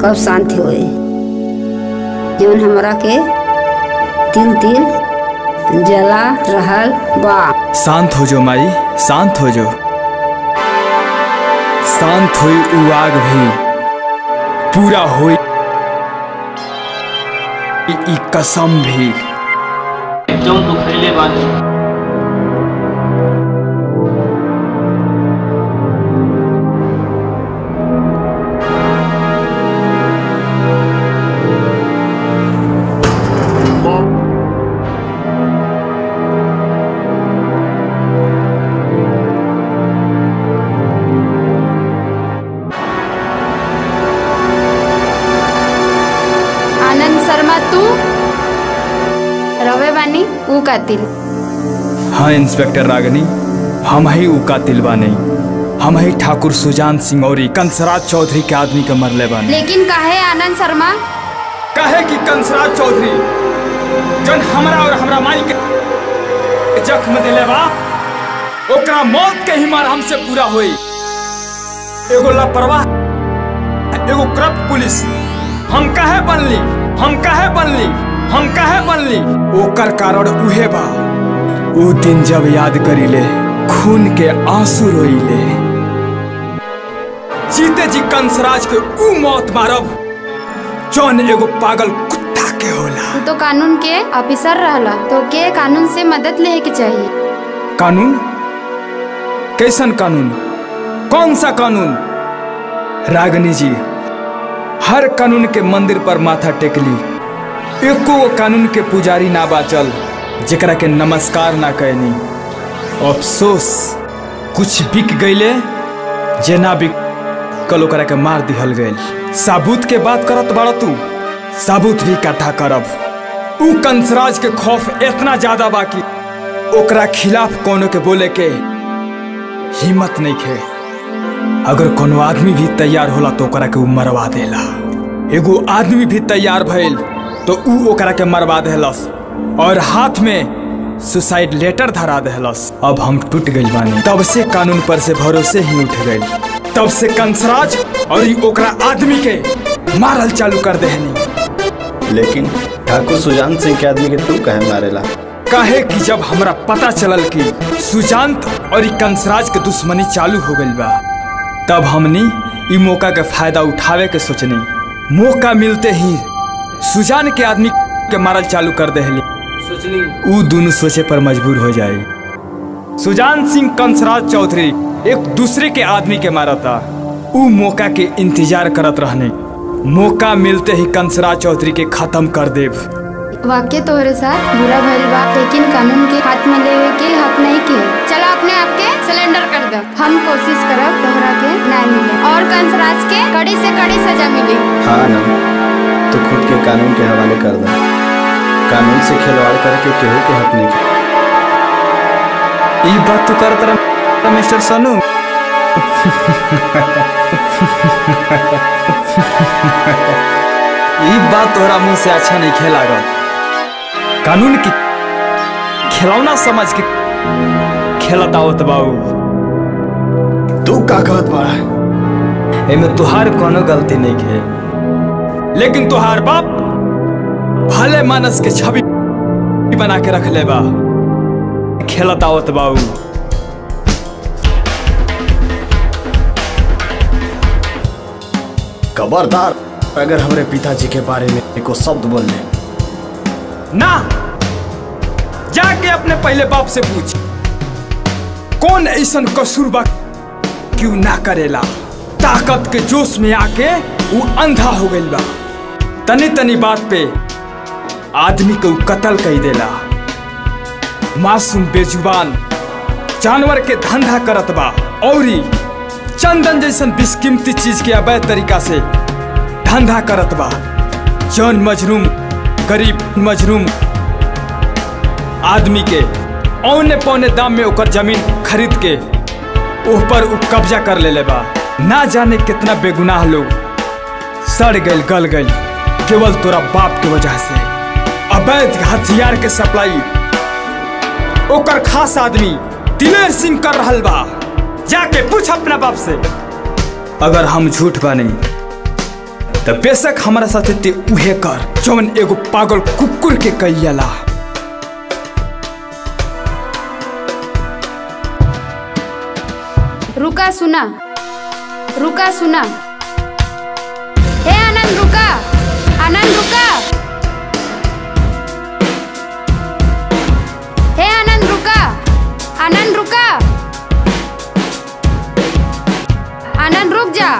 कब शांति होए। जवन हमरा के तिल तिल जला रहल बा। शांत हो जो माई, शांत हो जो। शांत हुई उ आग भी। पूरा हुई कसम भी। जौन कातिल हाँ इंस्पेक्टर रागनी हम ही ऊ कातिल बानी। हम ही ठाकुर सुजान सिंह और कंसराज चौधरी के आदमी के मरले बानी। लेकिन काहे आनंद शर्मा? कहे कि कंसराज चौधरी जन हमरा और हमरा माई के जख्म दिले बा ओकरा मौत के ही मार हमसे पूरा होई। एगो लापरवाह एगो करप्ट पुलिस हम काहे बनली? हम काहे बनली? हम काहे बनली ओकर कारण उहे बा। ऊ दिन जब याद करीले खून के आँसू रोइले। जीते जी कंसराज के ऊ मौत मारब जौन एगो पागल कुत्ता के होला। तो कानून के ऑफिसर रहला तो के कानून से मदद लेहे के चाहिए कानून? कैसन कानून? कौन सा कानून? रागनी जी हर कानून के मंदिर पर माथा टेकली। एको गो कानून के पुजारी ना बाचल जरा के नमस्कार ना कहनी अफसोस, कुछ बिक गईले, जे ना बिक कल के मार दिहल गईल साबूत के बात करत बाड़ तू, साबूत भी इकट्ठा करब। ऊ कंसराज के खौफ इतना ज़्यादा बाकी ओकरा खिलाफ कोनो के बोले के हिम्मत नहीं खे। अगर कोनो आदमी भी तैयार होला तो ओकरा के मरवा देला। एगो आदमी भी तैयार भइल तो ऊ ओकरा के मरवा देलस और हाथ में सुसाइड लेटर धरा देलस अब हम टूट गइल बानी। तब से कानून पर से भरोसे ही उठ गइल। तब से कंसराज और ओकरा आदमी के मारल चालू कर देहनी। लेकिन ठाकुर सुजान सिंह के आदमी के तू कहे मारेला? काहे कि जब हमरा पता चलल कि सुजांत और कंसराज के दुश्मनी चालू हो गइल बा तब हमनी ई मौका के फ़ायदा उठावे के सोचनी। मौका मिलते ही सुजान के आदमी के मारल चालू कर सोचनी ऊ दोनों सोचे पर मजबूर हो जाए। सुजान सिंह कंसराज चौधरी एक दूसरे के आदमी के मारा था। ऊ मौका के इंतज़ार करत रहने। मौका मिलते ही कंसराज चौधरी के खत्म कर देव वाक्य तोहरे साथ बुरा भइल बा लेकिन कानून के हाथ में लेवे के हक नहीं के। चलो अपने आप के सिलेंडर कर दो। हम कोशिश करब तोहरा के न्याय मिले और कंसराज के कड़ी से कड़ी सजा मिली। हाँ ना तो खुद के कानून के हवाले कर दो। कानून से खिलवाड़ करके केहू के हक नहीं ई बात तू करत रह मिस्टर सनू। ई बात तोहरा मुँह से अच्छा नहीं खेला कानून की खिलौना समझ के खेलत आवत बाऊ तू का कहत बा एमे तुहार कोनो गलती नहीं है लेकिन तुहार बाप भले मानस के छवि बना के रख ले बा खेलत आवत बाऊ। खबरदार अगर हमारे पिताजी के बारे में एको शब्द बोल ले ना जाके अपने पहले बाप से पूछ। कौन ऐसा कसूर बा क्यों ना करेला? ताकत के जोश में आके वो अंधा हो गइल बा। तनी तनी बात पे आदमी को कत्ल कर देला। मासूम बेजुबान, जानवर के धंधा करत बा, औरी चंदन जैसन बिस्कीमती चीज़ के अवैध तरीका से धंधा करत बा। जौन मजरूम, गरीब मजरूम आदमी के औने पौने दाम में ओकर ज़मीन खरीद के ओह पर उ कब्जा कर ले ले बा। ना जाने कितना बेगुनाह लोग सड़ गइल, गल गइल। केवल तोरा बाप के वजह से। अवैध हथियार के सप्लाई। ओकर खास आदमी दिलेर सिंह कर रहल बा। जाके पूछ अपना बाप से। अगर हम झूठ बानी तो बेशक हमारा साथे ते उहे कर, जौन एगो पागल कुकुर के कैला रुका सुना। रुका सुना। हे आनंद रुका। आनंद रुका हे आनंद रुका आनंद रुका आनंद रुक जा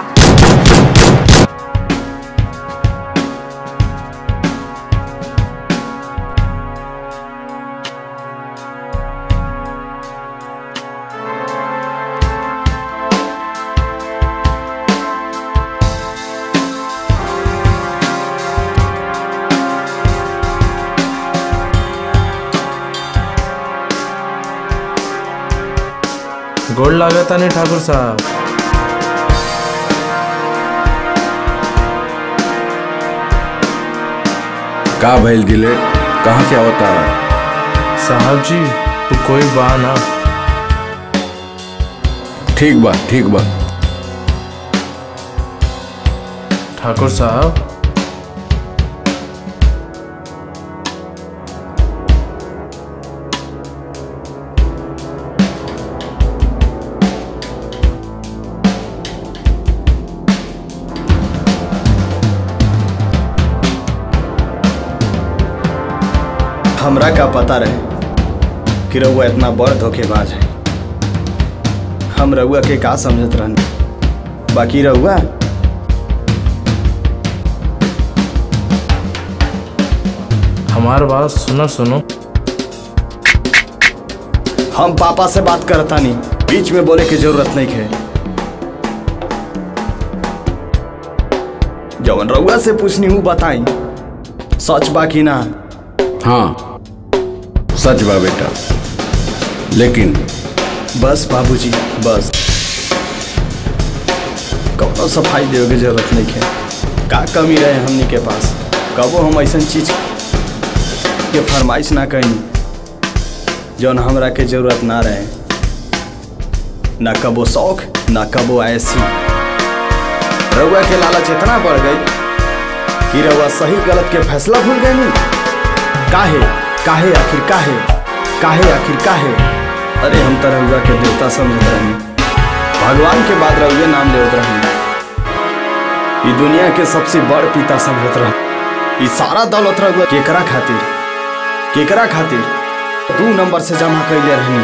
गोल लागता नहीं ठाकुर साहब। का भैल गिले? कहाँ से है साहब जी तो कोई बा ना। ठीक बा ठीक बा। ठाकुर साहब। हमरा का पता रहे कि रउआ इतना बड़ धोखेबाज है। हम रउआ के का समझत रहनी? बाकी रउआ हमार बात सुनो सुनो। हम पापा से बात करता नहीं बीच में बोले की ज़रूरत नहीं है। जवन रउआ से पूछनी हूँ बताई सच बाकी ना? हाँ। सच बा बेटा। लेकिन बस बाबूजी, बस। कौनो सफ़ाई देवे के ज़रूरत नहीं है। का कमी रहे हमनी के पास? कबो हम ऐसा चीज़ के फरमाइश ना कहीं जौन हमरा के ज़रूरत ना रहे। ना कबो शौक, ना कबो ऐसी। रउआ के लालच इतना बढ़ गई कि रउआ सही गलत के फैसला भूल नी। काहे? काहे आखिर काहे? काहे आखिर काहे? अरे हम तो रउआ के देवता समझत रहनी भगवान के बाद रहुए नाम लेत रहनी ई दुनिया के सबसे बड़ पिता समझत रह। सारा दौलत रउआ केकरा खातिर? केकरा खातिर? दू नंबर से जमा कैले रहनी।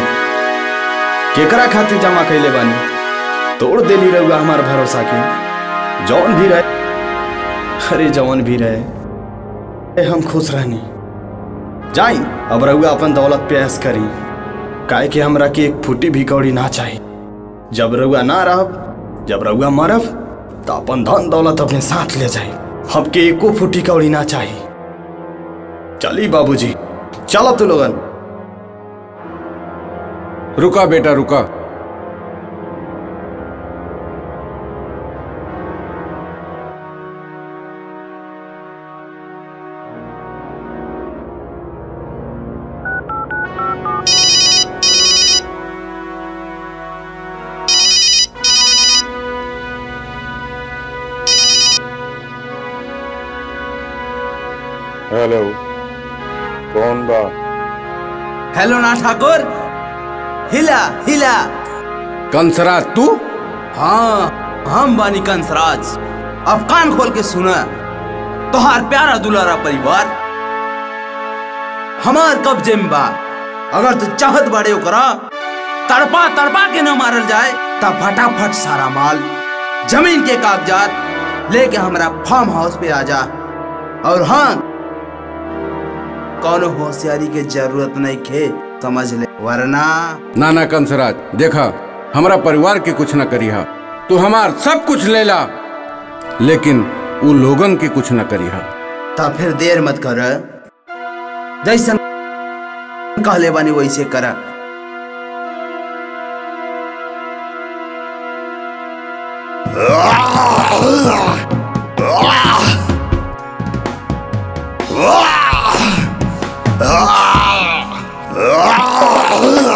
केकरा खातिर जमा कैले बानी? तोड़ देली रउआ हमार भरोसा के। जौन भी रहे, अरे जौन भी रहे हम खुश रहनी। जाई। अब रउआ अपन दौलत पे ऐश करी। काहे कि हमरा के एक फूटी भी कौड़ी ना चाहिए जब रउआ ना रह जब रउआ मरब तो अपन धन दौलत अपने साथ ले जाए हमके एको फुटी कौड़ी ना चाहिए चली बाबूजी चलो तू लोगन। रुका बेटा, रुका। ठाकुर। हिला हिला। कंसराज तू? हाँ हम बानी कंसराज। अब कान खोल के सुना। तोहार प्यारा दुलारा परिवार। हमार कब्जे में बा अगर तू चाहत बड़े ओकरा तड़पा तड़पा के न मारल जाए तब फटाफट सारा माल ज़मीन के कागजात लेके हमारा फार्म हाउस पे आ जा और हाँ कौनो होशियारी के ज़रूरत नहीं खे। समझ ले वरना नाना कंसराज देखा हमारा परिवार के कुछ न करिहा तू हमार सब कुछ ले ला लेकिन वो लोगन के कुछ न करिहा। ता फिर देर मत कर। जैसे कहले बानी वैसे करा। Ah! Ugh.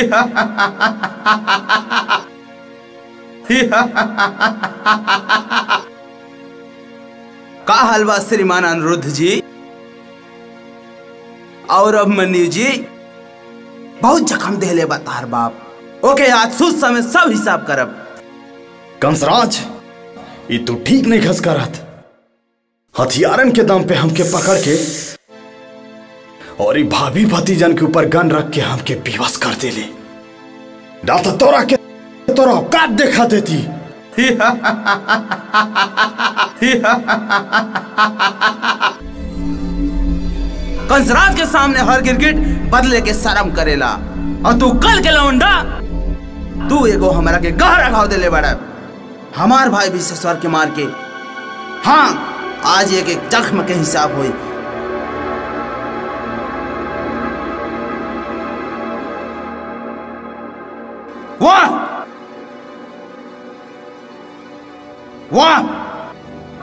का हलवा श्रीमान अनिरुद्ध जी? और अभिमन्यु जी, बहुत जखम देले बतार बाप। ओके, आज सुध समय, सब हिसाब करब। कंसराज ये तू ठीक नहीं खस करत। हथियारन के दम पे हमके पकड़ के और ये भाभी भतीजन के ऊपर गन रख के हमके बेबस कर देले। ना तो तोरा के, तोरा औकात देखा देती। कंसराज के सामने हर गिरगिट बदले के शर्म करेला। और तू कल के लौंडा, तू एगो हमरा के गहरा घाव देले बड़ा। हमार भाई विश्वेश्वर के मार के हाँ आज एक एक जख्म के हिसाब हुई। वाह वाह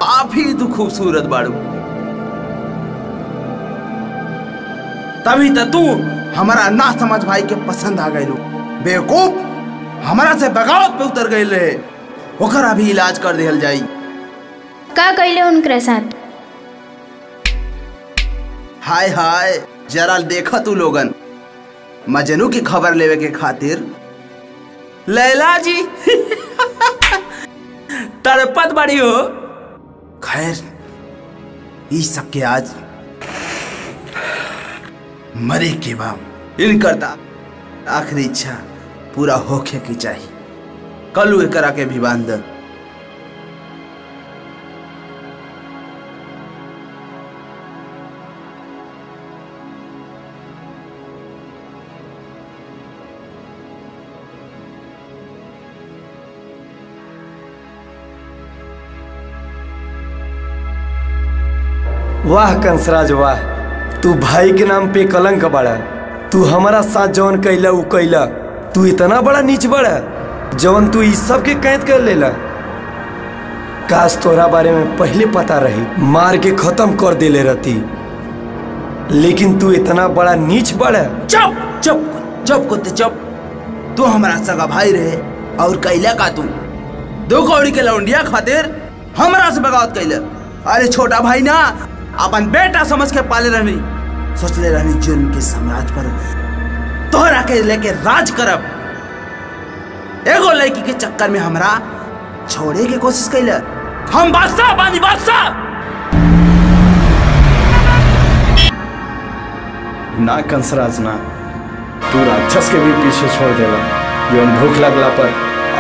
आप ही तू खूबसूरत बाड़ू। तभी तो तू हमारा ना समझ भाई के पसंद आ गइलू बेवकूफ़ हमारा से बगावत पे उतर गए रहे ओकर अभी इलाज कर दिहल जाई। का कैले उनके साथ? हाय हाय जरा देखा तू लोगन। मजनू की खबर लेवे के खातिर लैला जी। तड़पत बड़ी हो। खैर ई सब के आज मरे के बाद इनकर आखिरी इच्छा पूरा होखे की चाहिए कल एक के भी वाह कंसराज, वाह। तू भाई के नाम पे कलंक बड़ा। तू हमारा साथ जौन कैला, उ कैला। तू इतना बड़ा नीच बड़ा जौन तू इस सब के कैद कर लेला। काश तोरा बारे में पहले पता रही, मार के खत्म कर देले रहती। लेकिन तू इतना बड़ा नीच बड़ा। चुप चुप चुप कुत्ते, चुप। तू हमारा सगा भाई रहे, और कैला का तू। दो कौड़ी के लौंडिया खातिर हमरा से बगावत कैले। अरे छोटा भाई ना अपन बेटा समझ के पाले रहनी। सोचले रहनी जुर्म के साम्राज्य पर। तोहरा के लेके राज करब। एगो लड़की के चक्कर में हमरा छोड़े के कोशिश कैले हम बादशाह बानी बादशाह! ना कंसराज ना तू राक्षस के भी पीछे छोड़ देला जौन भूख लगला पर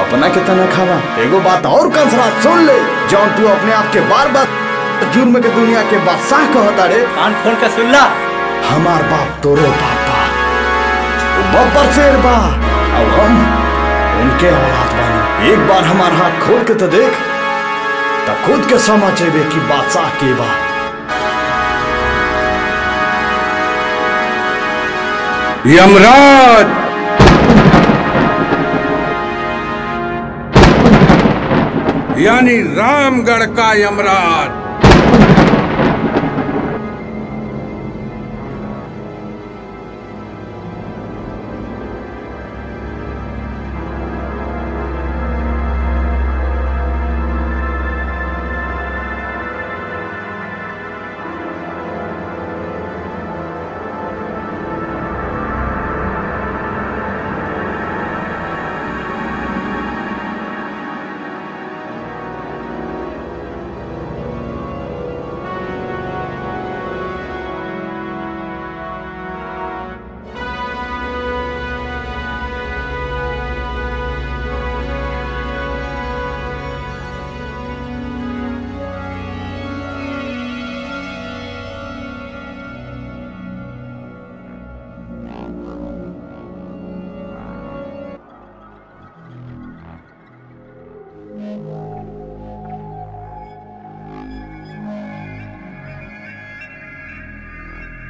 अपना के तना खावा एगो बात और कंसराज सुन ले। जौन तू अपने आप के बार बार जुर्म के दुनिया के बादशाह कहता रे कान खोल के सुन ला। हमार बाप तोरो बा बब्बर शेर बा। और हम उनके औलाद बानी। एक बार हमार हाथ खोल के तो देख। तो खुद के समझ जेबे कि बादशाह के बा। यमराज! यानी रामगढ़ का यमराज।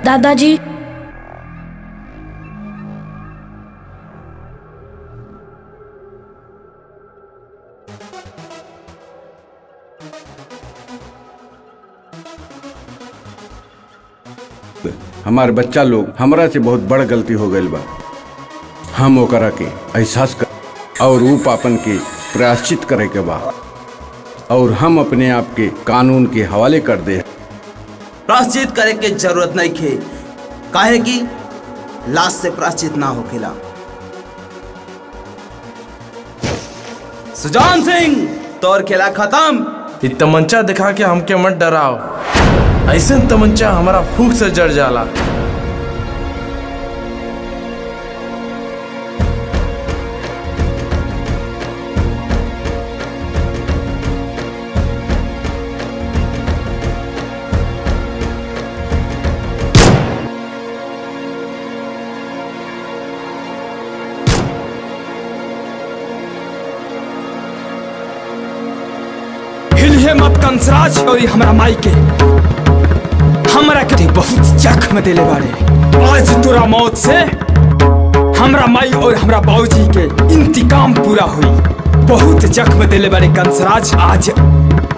दादाजी। हमारे बच्चा लोग हमरा से बहुत बड़ गलती हो गई बा। हम ओकरा के एहसास कर और ऊ पापन के प्रायश्चित करे के बा। और हम अपने आप के कानून के हवाले कर दे। प्राश्चित करे के ज़रूरत नहीं खे काहे कि लाश से प्राश्चित ना होखेला सुजान सिंह, तोर खेला खत्म। तमंचा दिखा के हमके मत डराओ। ऐसे तमंचा हमारा फूक से जड़ जाला। कंसराज और हमरा माई के हमरा के बहुत जख्म देले बारे आज तोरा मौत से हमरा माई और हमरा बाबूजी के इंतकाम पूरा हुई। बहुत जख्म देले बारे कंसराज, आज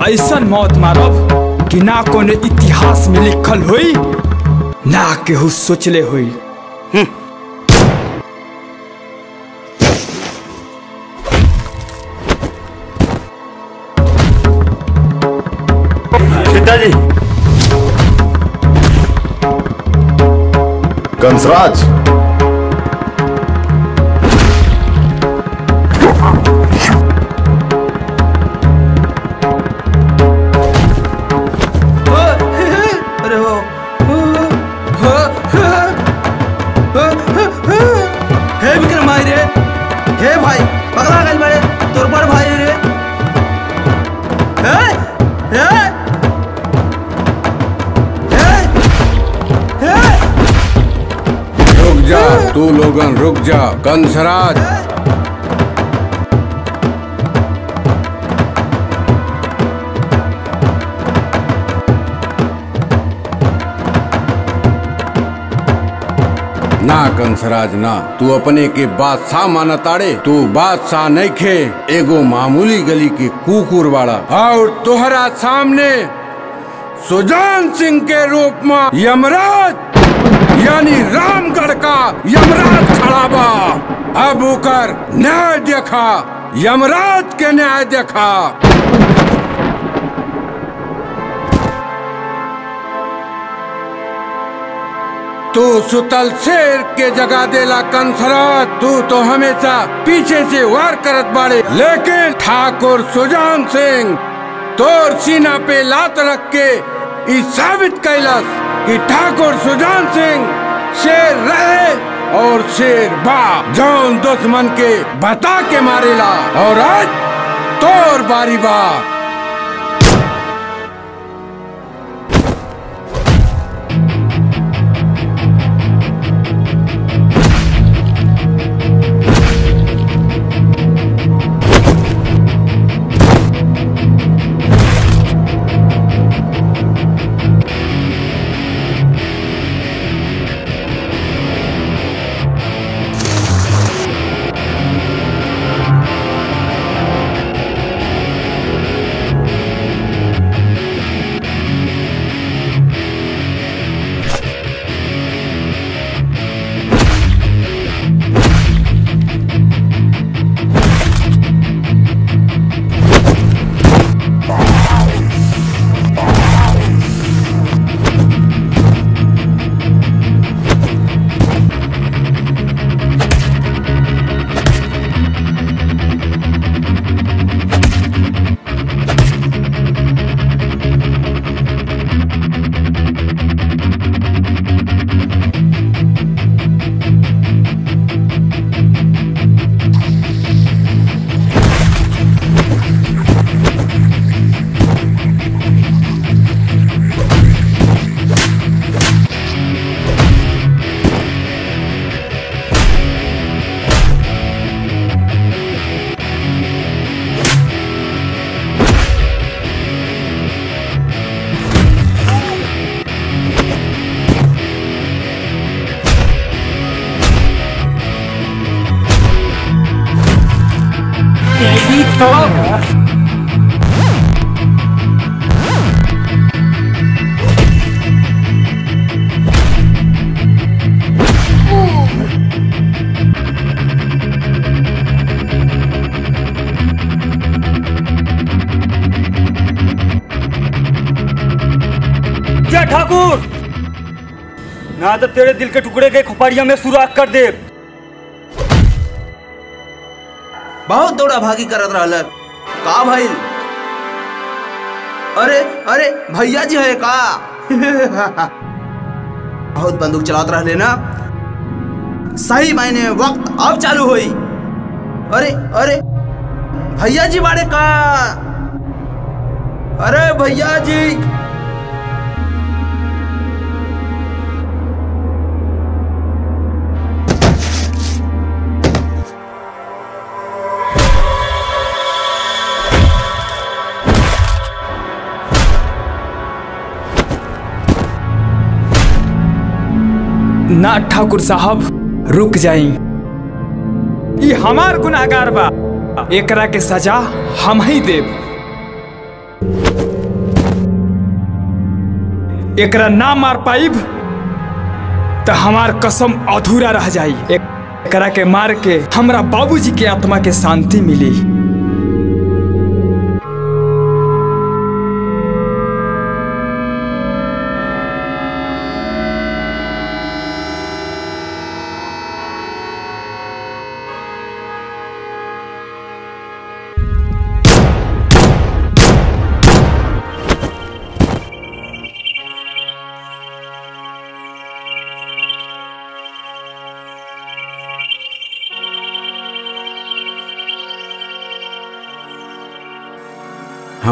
ऐसन मौत मारब कि ना कोनो इतिहास में लिखल हुई, ना केहू सोचले हुई। कंसराज जा कंसराज। ना कंसराज, ना। तू अपने के बादशाह मानताड़े तू बादशाह नहीं खे। एगो मामूली गली के कुकुर वाला। और तुहरा सामने सुजान सिंह के रूप में यमराज। यानी रामगढ़ का यमराज खड़ा अब ओकर न्याय देखा, यमराज के न्याय देखा। तू सुतल शेर के जगह देला कंसरा तू तो हमेशा पीछे से वार करत बाड़े। लेकिन ठाकुर सुजान सिंह तोर सीना पे लात रख के साबित कैलस कि ठाकुर सुजान सिंह शेर रहे और शेर बाप जौन दुश्मन के बता के मारेला और आज तोर बारी बा तो तेरे दिल के टुकड़े के खोपड़िया में सुराख कर दे। बहुत दौड़ा भागी करत रहल का भाई? अरे अरे, भैया जी है का? बहुत बंदूक चलात रहले ना। सही मायने में वक्त अब चालू होई। अरे अरे, भैया जी बाड़े का? अरे, भैया जी। ना ठाकुर साहब, रुक जाई ये हमार गुनाहगार बा। एकरा के सजा हम ही देब। एकरा ना मार पाइब तो हमार कसम अधूरा रह जाई। एक- एकरा के मार के हमरा बाबूजी के आत्मा के शांति मिली।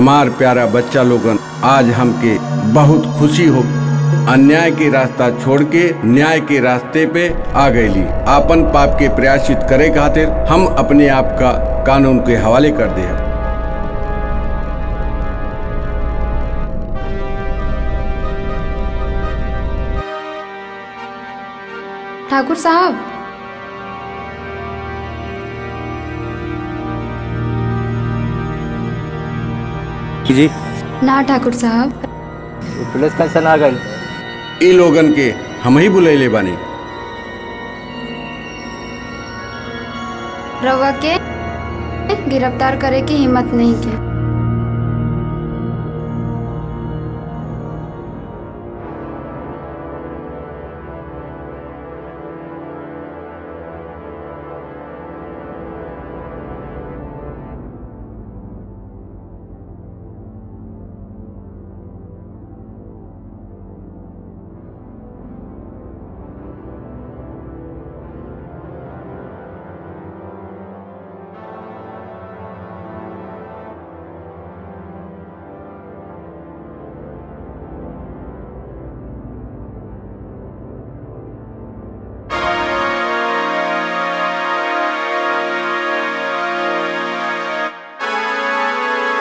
हमार प्यारा बच्चा लोगन, आज हमके बहुत खुशी हो। अन्याय के रास्ता छोड़ के न्याय के रास्ते पे आ गईली। आपन पाप के प्रयासित करे खातिर हम अपने आप का कानून के हवाले कर दे। ठाकुर साहब जी। ना ठाकुर साहब। पुलिस कैसे ना गई? इन लोगन के हम ही बुलैले बानी। रवा के गिरफ़्तार करे की हिम्मत नहीं की।